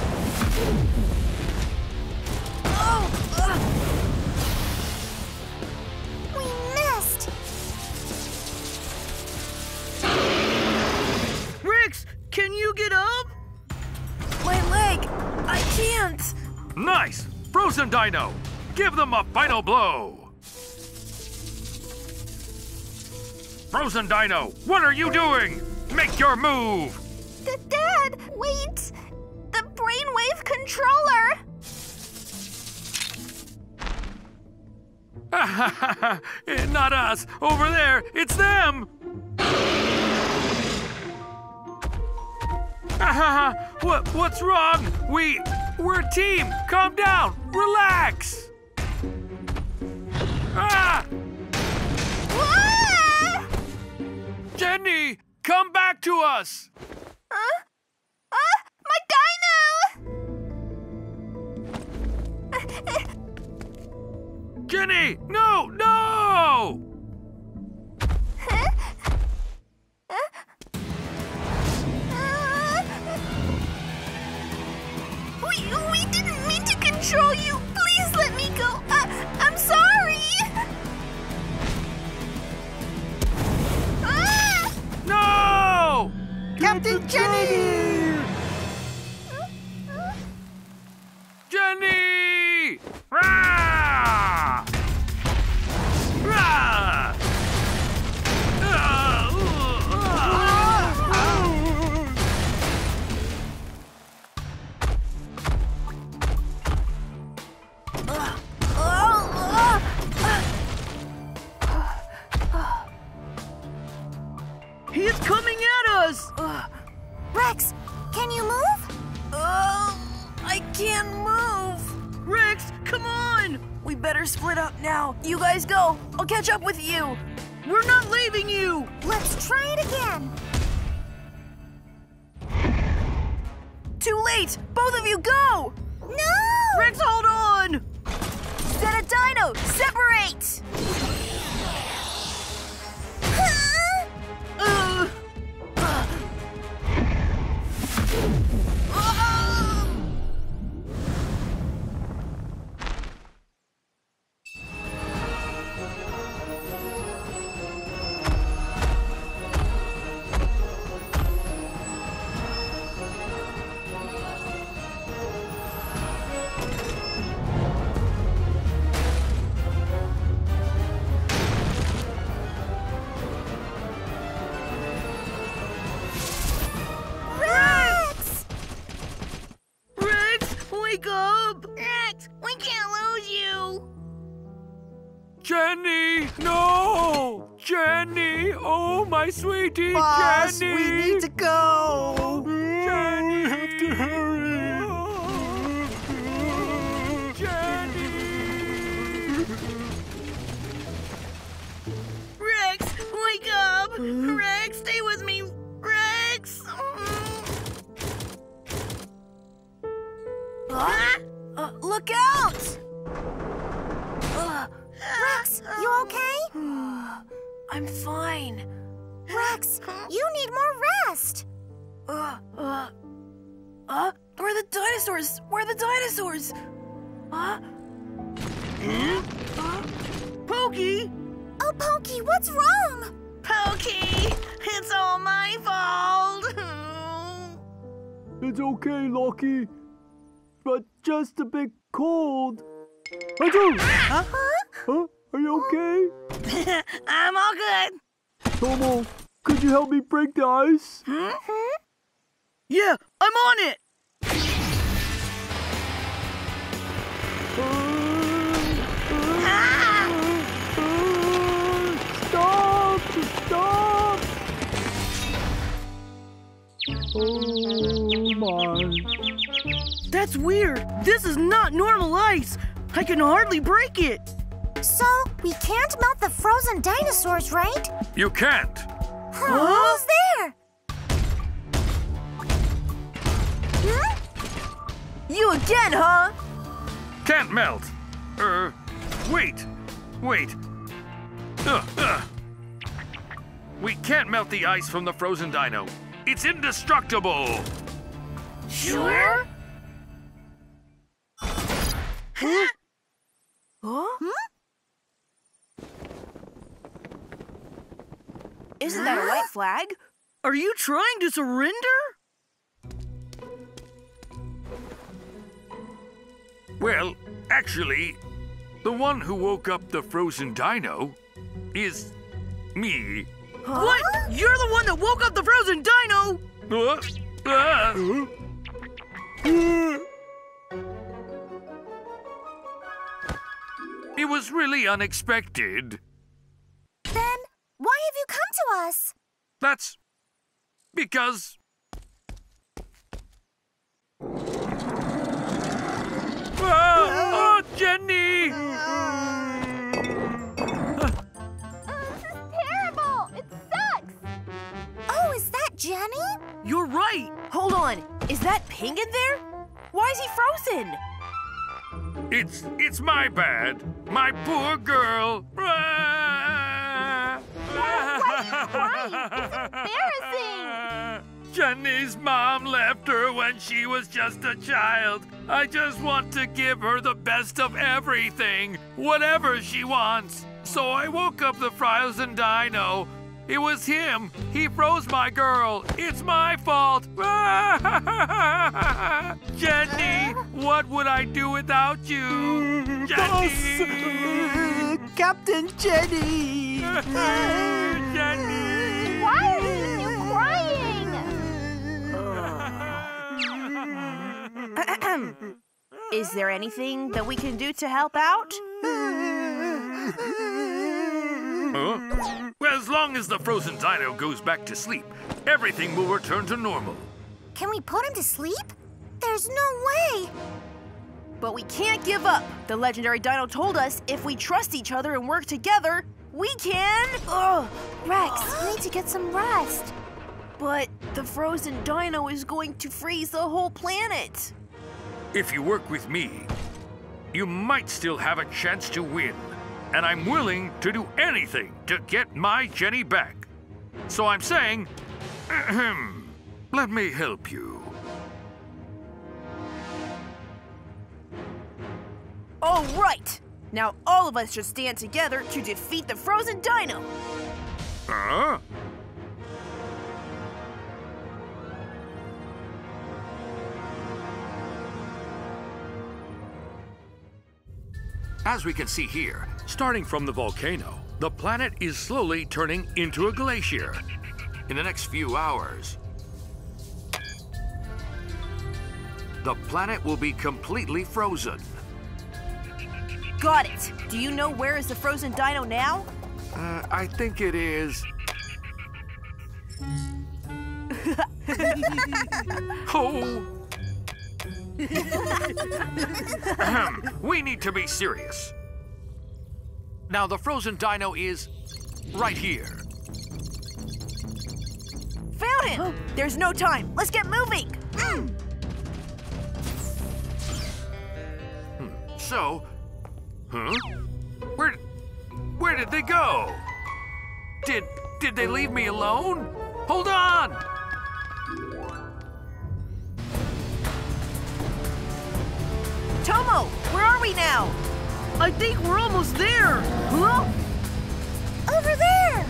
Nice! Frozen Dino! Give them a final blow! Frozen Dino, what are you doing? Make your move! D- Dad, wait! Brainwave controller! Not us. Over there. It's them. what, what's wrong? We, we're a team. Calm down. Relax. Ah! Ah! Jenny, come back to us. Jenny, no, no! We, we didn't mean to control you. Please let me go. Uh, I'm sorry. Ah! No! Captain! Jenny! Better split up now. You guys go. I'll catch up with you. We're not leaving you! Let's try it again. Too late. Both of you go. No! Rex, hold on! Zeta Dino. Separate. Oh, Pokey, what's wrong? Pokey! It's all my fault! It's okay, Lucky. But just a bit cold. Achoo! Huh? Huh? Are you okay? I'm all good! Tomo, could you help me break the ice? Mm-hmm. Yeah, I'm on it! Oh my. That's weird! This is not normal ice! I can hardly break it! So, we can't melt the frozen dinosaurs, right? You can't. Huh? Who's there? Hmm? You again, huh? Can't melt. Er, wait. Wait. Ugh, ugh. We can't melt the ice from the frozen dino. It's indestructible. Sure? Huh? Hmm? Isn't that a white flag? Are you trying to surrender? Well, actually, the one who woke up the frozen dino is me. What? You're the one that woke up the frozen dino! Uh, Ah! It was really unexpected. Then, why have you come to us? That's because. Ah! Oh, Jenny! Jenny? You're right. Hold on. Is that Ping in there? Why is he frozen? It's it's my bad. My poor girl. Ah! Embarrassing! Jenny's mom left her when she was just a child. I just want to give her the best of everything, whatever she wants. So I woke up the frozen dino. It was him. He froze my girl. It's my fault. Jenny, what would I do without you? Mm, Jenny! Oh, Captain Jenny! Jenny! Why are you crying? Is there anything that we can do to help out? Huh? Well, as long as the frozen dino goes back to sleep, everything will return to normal. Can we put him to sleep? There's no way. But we can't give up. The legendary dino told us if we trust each other and work together, we can. Ugh, Rex, you need to get some rest. but the frozen dino is going to freeze the whole planet. If you work with me, you might still have a chance to win. And I'm willing to do anything to get my Jenny back. So I'm saying, ahem, let me help you. All right. Now all of us should stand together to defeat the frozen dino. Huh? As we can see here, starting from the volcano, the planet is slowly turning into a glacier. In the next few hours, the planet will be completely frozen. Got it. Do you know where is the frozen dino now? Uh, I think it is. oh! Ahem. we need to be serious. Now, the frozen dino is right here. Found him! There's no time. Let's get moving. Mm. So, huh? Where, where did they go? Did, did they leave me alone? Hold on! Tomo, where are we now? I think we're almost there. Huh? Over there.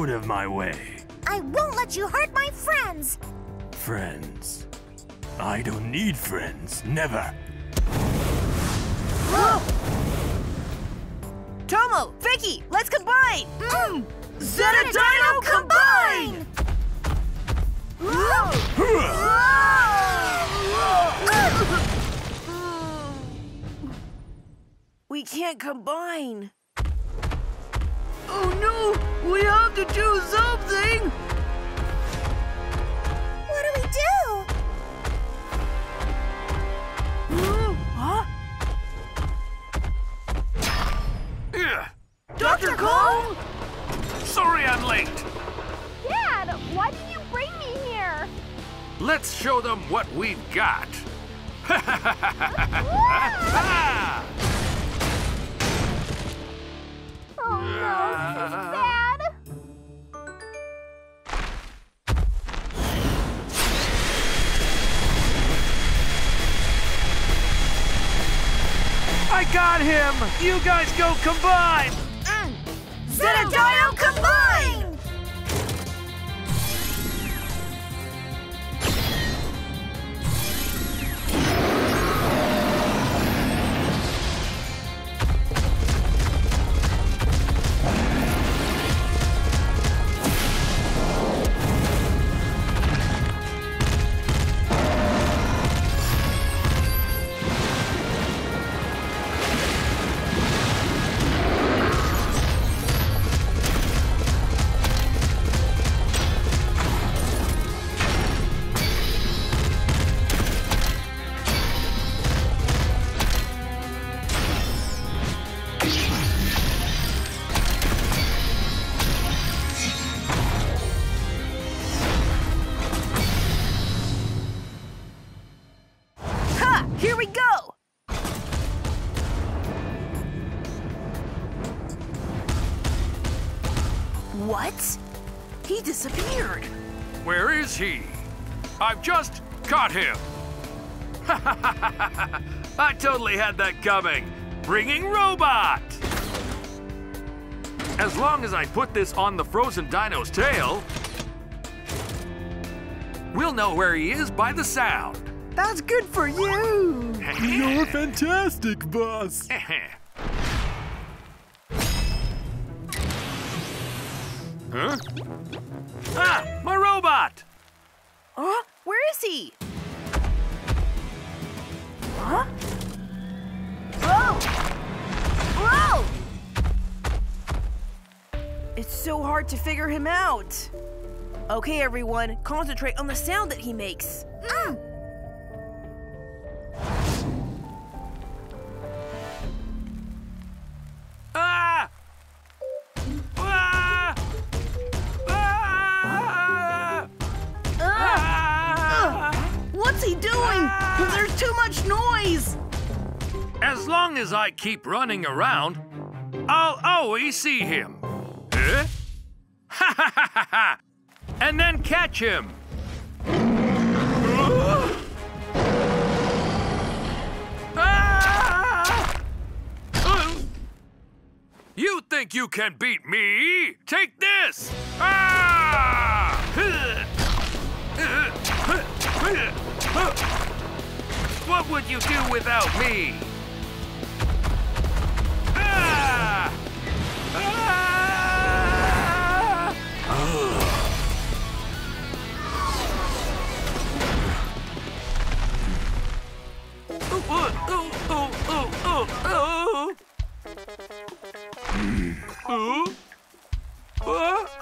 Out of my way, I won't let you hurt my friends. friends. I don't need friends, never. Tomo, Vicky, let's combine! Mm. Zeta Dino combine! We can't combine. Oh no! We have to do something! What do we do? Huh? Ugh. Dr. Cole? Sorry I'm late. Dad, why did you bring me here? Let's show them what we've got. Oh no, ah. I got him! You guys go combine! Dino just caught him. I totally had that coming. Bringing robot. As long as I put this on the frozen dino's tail, we'll know where he is by the sound. That's good for you. You're fantastic, boss. Okay, everyone, concentrate on the sound that he makes. Mm. Ah! Ah! Ah! What's he doing? There's too much noise. As long as I keep running around, I'll always see him. Eh? Ha ha ha ha ha! And then catch him. Ah! You think you can beat me? Take this! Ah! What would you do without me? Ah! Ah!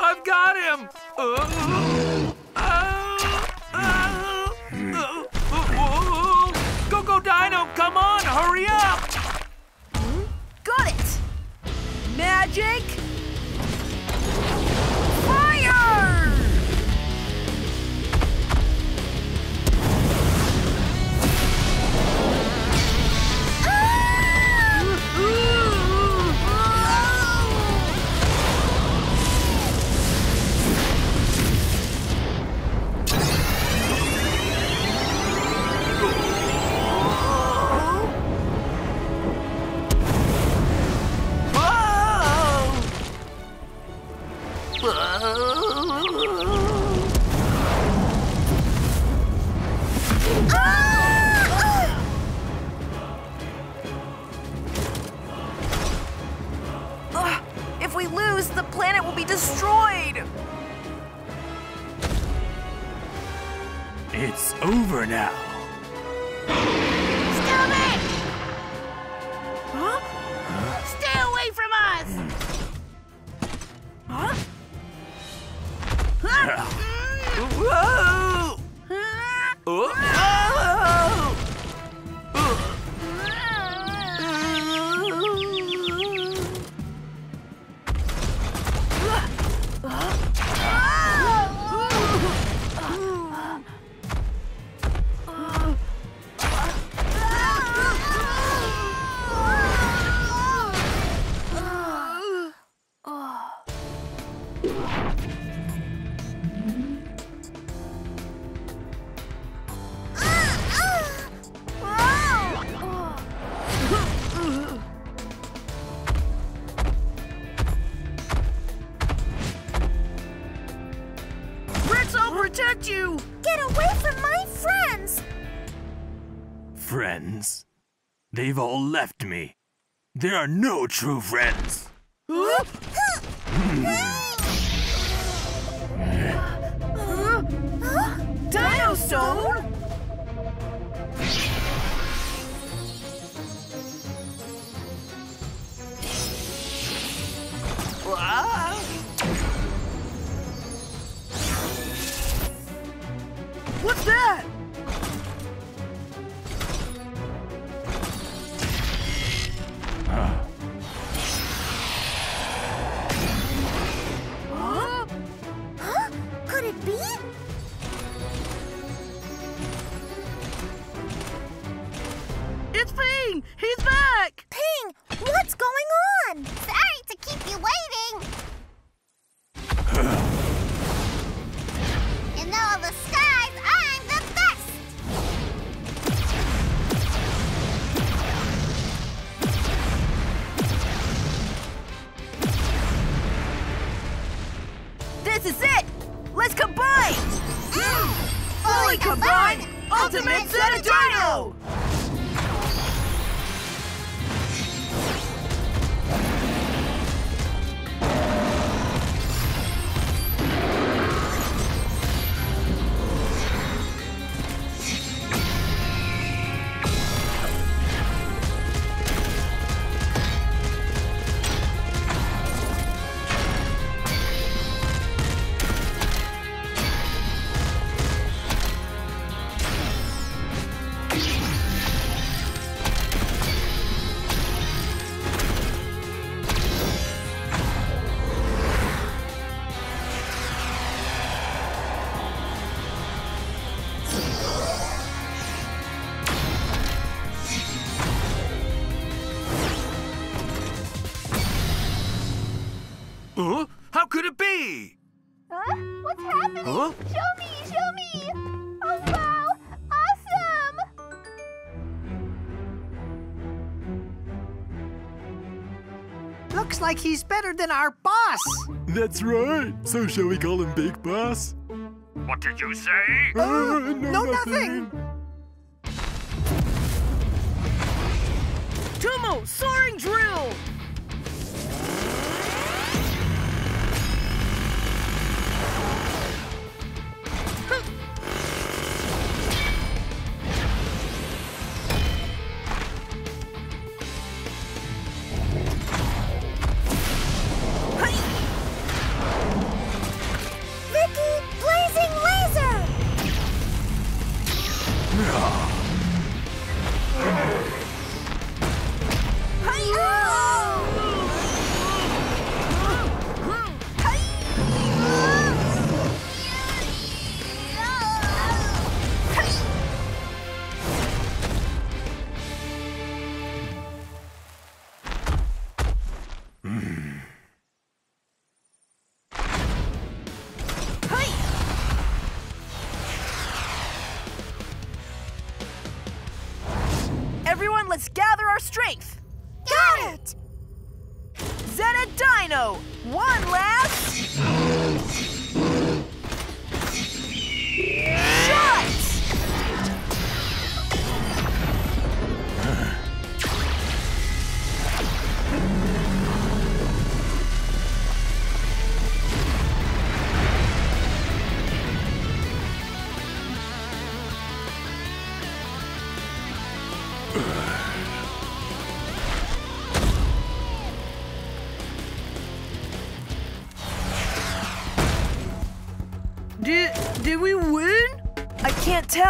I've got him! Go, go, Dino! Come on, hurry up! Got it! Magic! Be destroyed! It's over now. Stop it! Huh? Stay away from us! Hmm. Huh? Hmm. Whoa! They've all left me. There are no true friends. Dino Stone? Ah. What's that? Like he's better than our boss. That's right. So shall we call him Big Boss? What did you say? Uh, no, nothing. Tomo, soaring drill!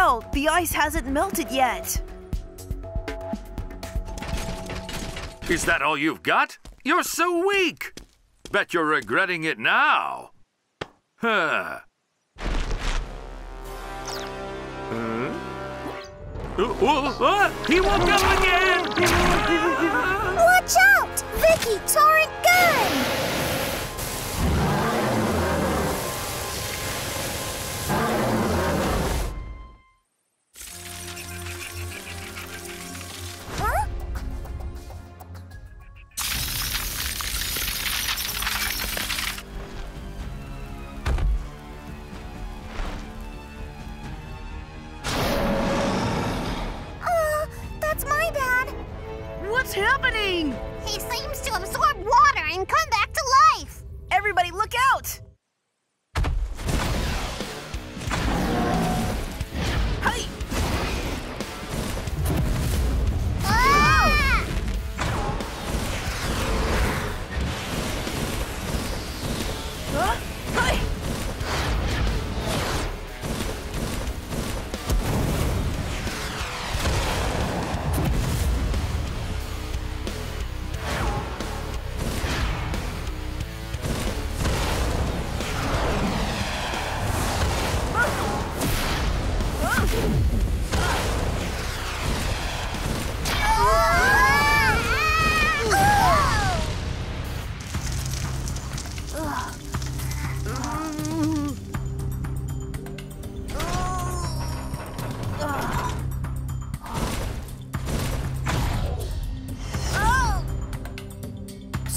Tell. The ice hasn't melted yet. Is that all you've got? You're so weak. Bet you're regretting it now. Huh. Huh? Oh, oh, oh, he woke up again! Watch out! Vicky, Torrent gun!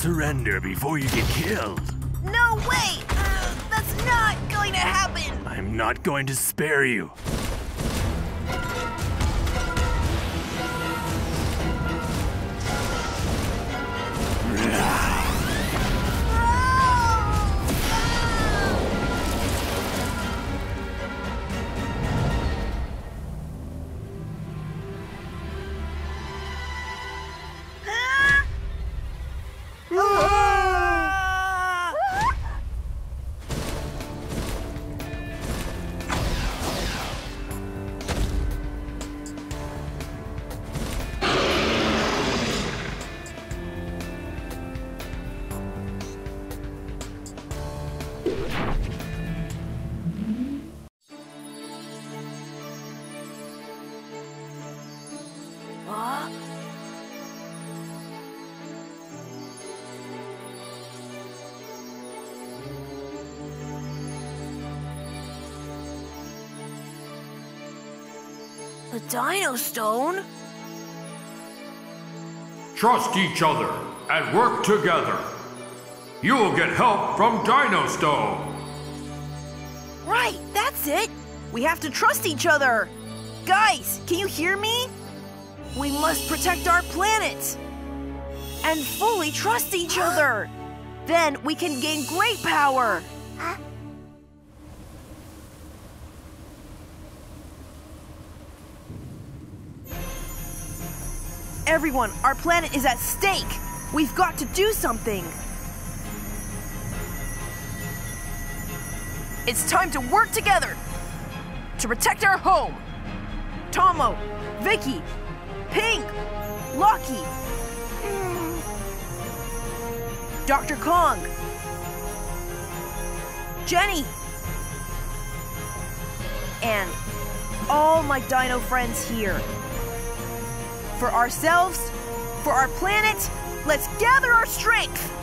Surrender before you get killed. No way! Uh, that's not going to happen! I'm not going to spare you. The Stone? Trust each other and work together. You will get help from Dino Stone. Right, that's it! We have to trust each other! Guys, can you hear me? We must protect our planet! And fully trust each other! Then we can gain great power! Everyone, our planet is at stake! We've got to do something! It's time to work together to protect our home. Tomo, Vicky, Ping, Lucky, Dr. Kong, Jenny, and all my dino friends here. For ourselves, for our planet, let's gather our strength.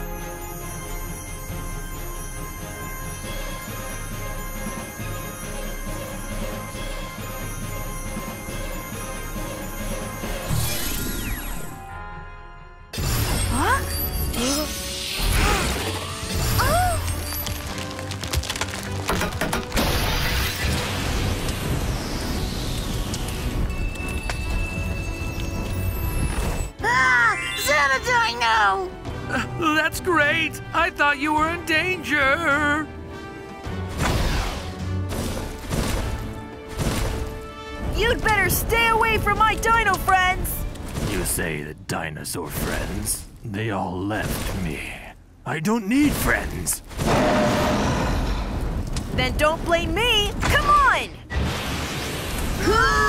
You'd better stay away from my dino friends! You say the dinosaur friends? They all left me. I don't need friends. Then don't blame me! Come on!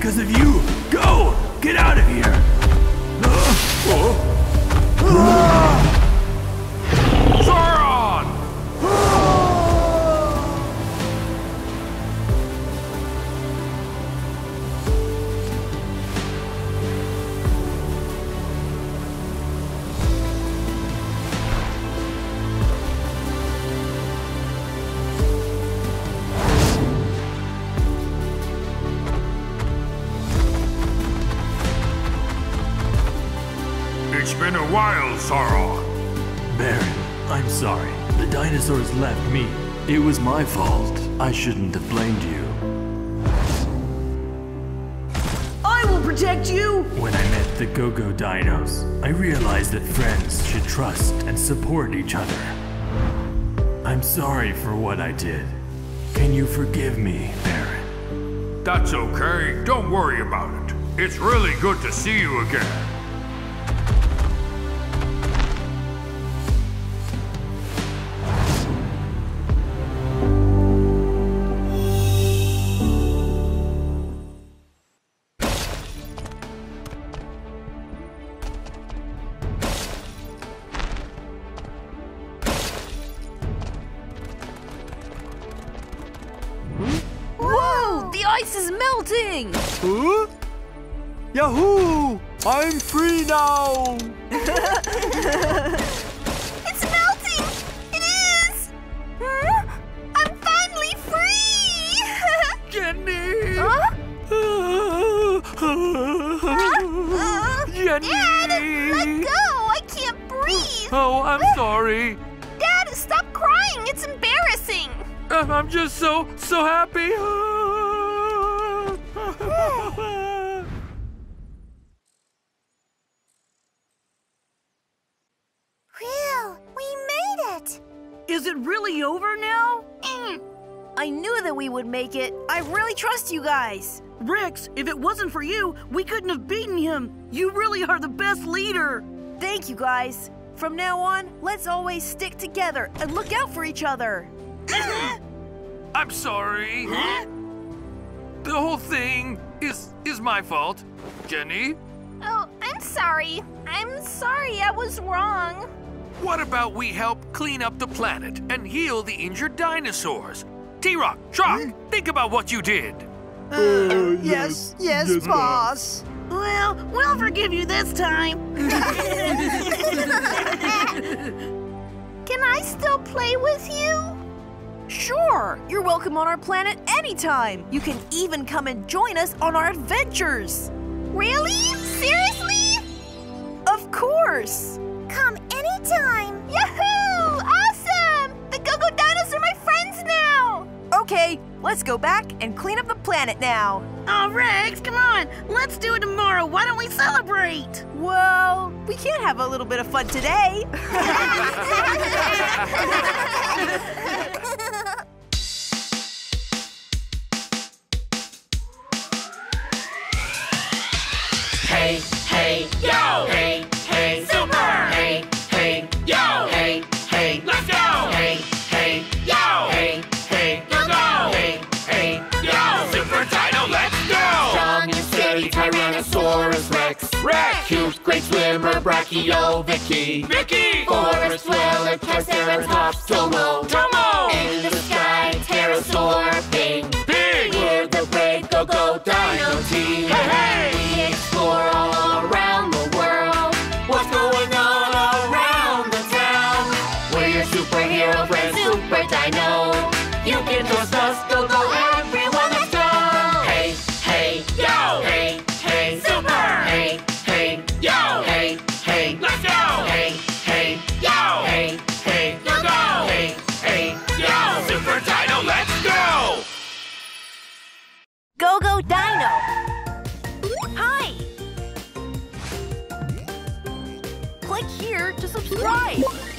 because of you! My fault. I shouldn't have blamed you. I will protect you! When I met the Go-Go Dinos, I realized that friends should trust and support each other. I'm sorry for what I did. Can you forgive me, Baron? That's okay. Don't worry about it. It's really good to see you again. I'm just so, so happy. Phew, we made it! Is it really over now? Mm. I knew that we would make it. I really trust you guys. Rex, if it wasn't for you, we couldn't have beaten him. You really are the best leader. Thank you guys. From now on, let's always stick together and look out for each other. I'm sorry. The whole thing is is my fault. Jenny, Oh, I'm sorry. I'm sorry I was wrong. what about we help clean up the planet and heal the injured dinosaurs? Trock, Shock, think about what you did. Uh, yes, yes, boss. Well, we'll forgive you this time. Can I still play with you? Sure, you're welcome on our planet anytime. You can even come and join us on our adventures. Really? Seriously? Of course. Come anytime! Yahoo! Awesome! The Go-Go Dinos are my friends now! Okay, let's go back and clean up the planet now. Oh, Rex, come on. Let's do it tomorrow. Why don't we celebrate? Well, we can't have a little bit of fun today. Hey, hey, yo! Hey, hey, Cute, great swimmer, Brachio, Vicky. Vicky! Forest dweller, Triceratops, Tomo. Tomo! In the sky, Pterosaur, Subscribe.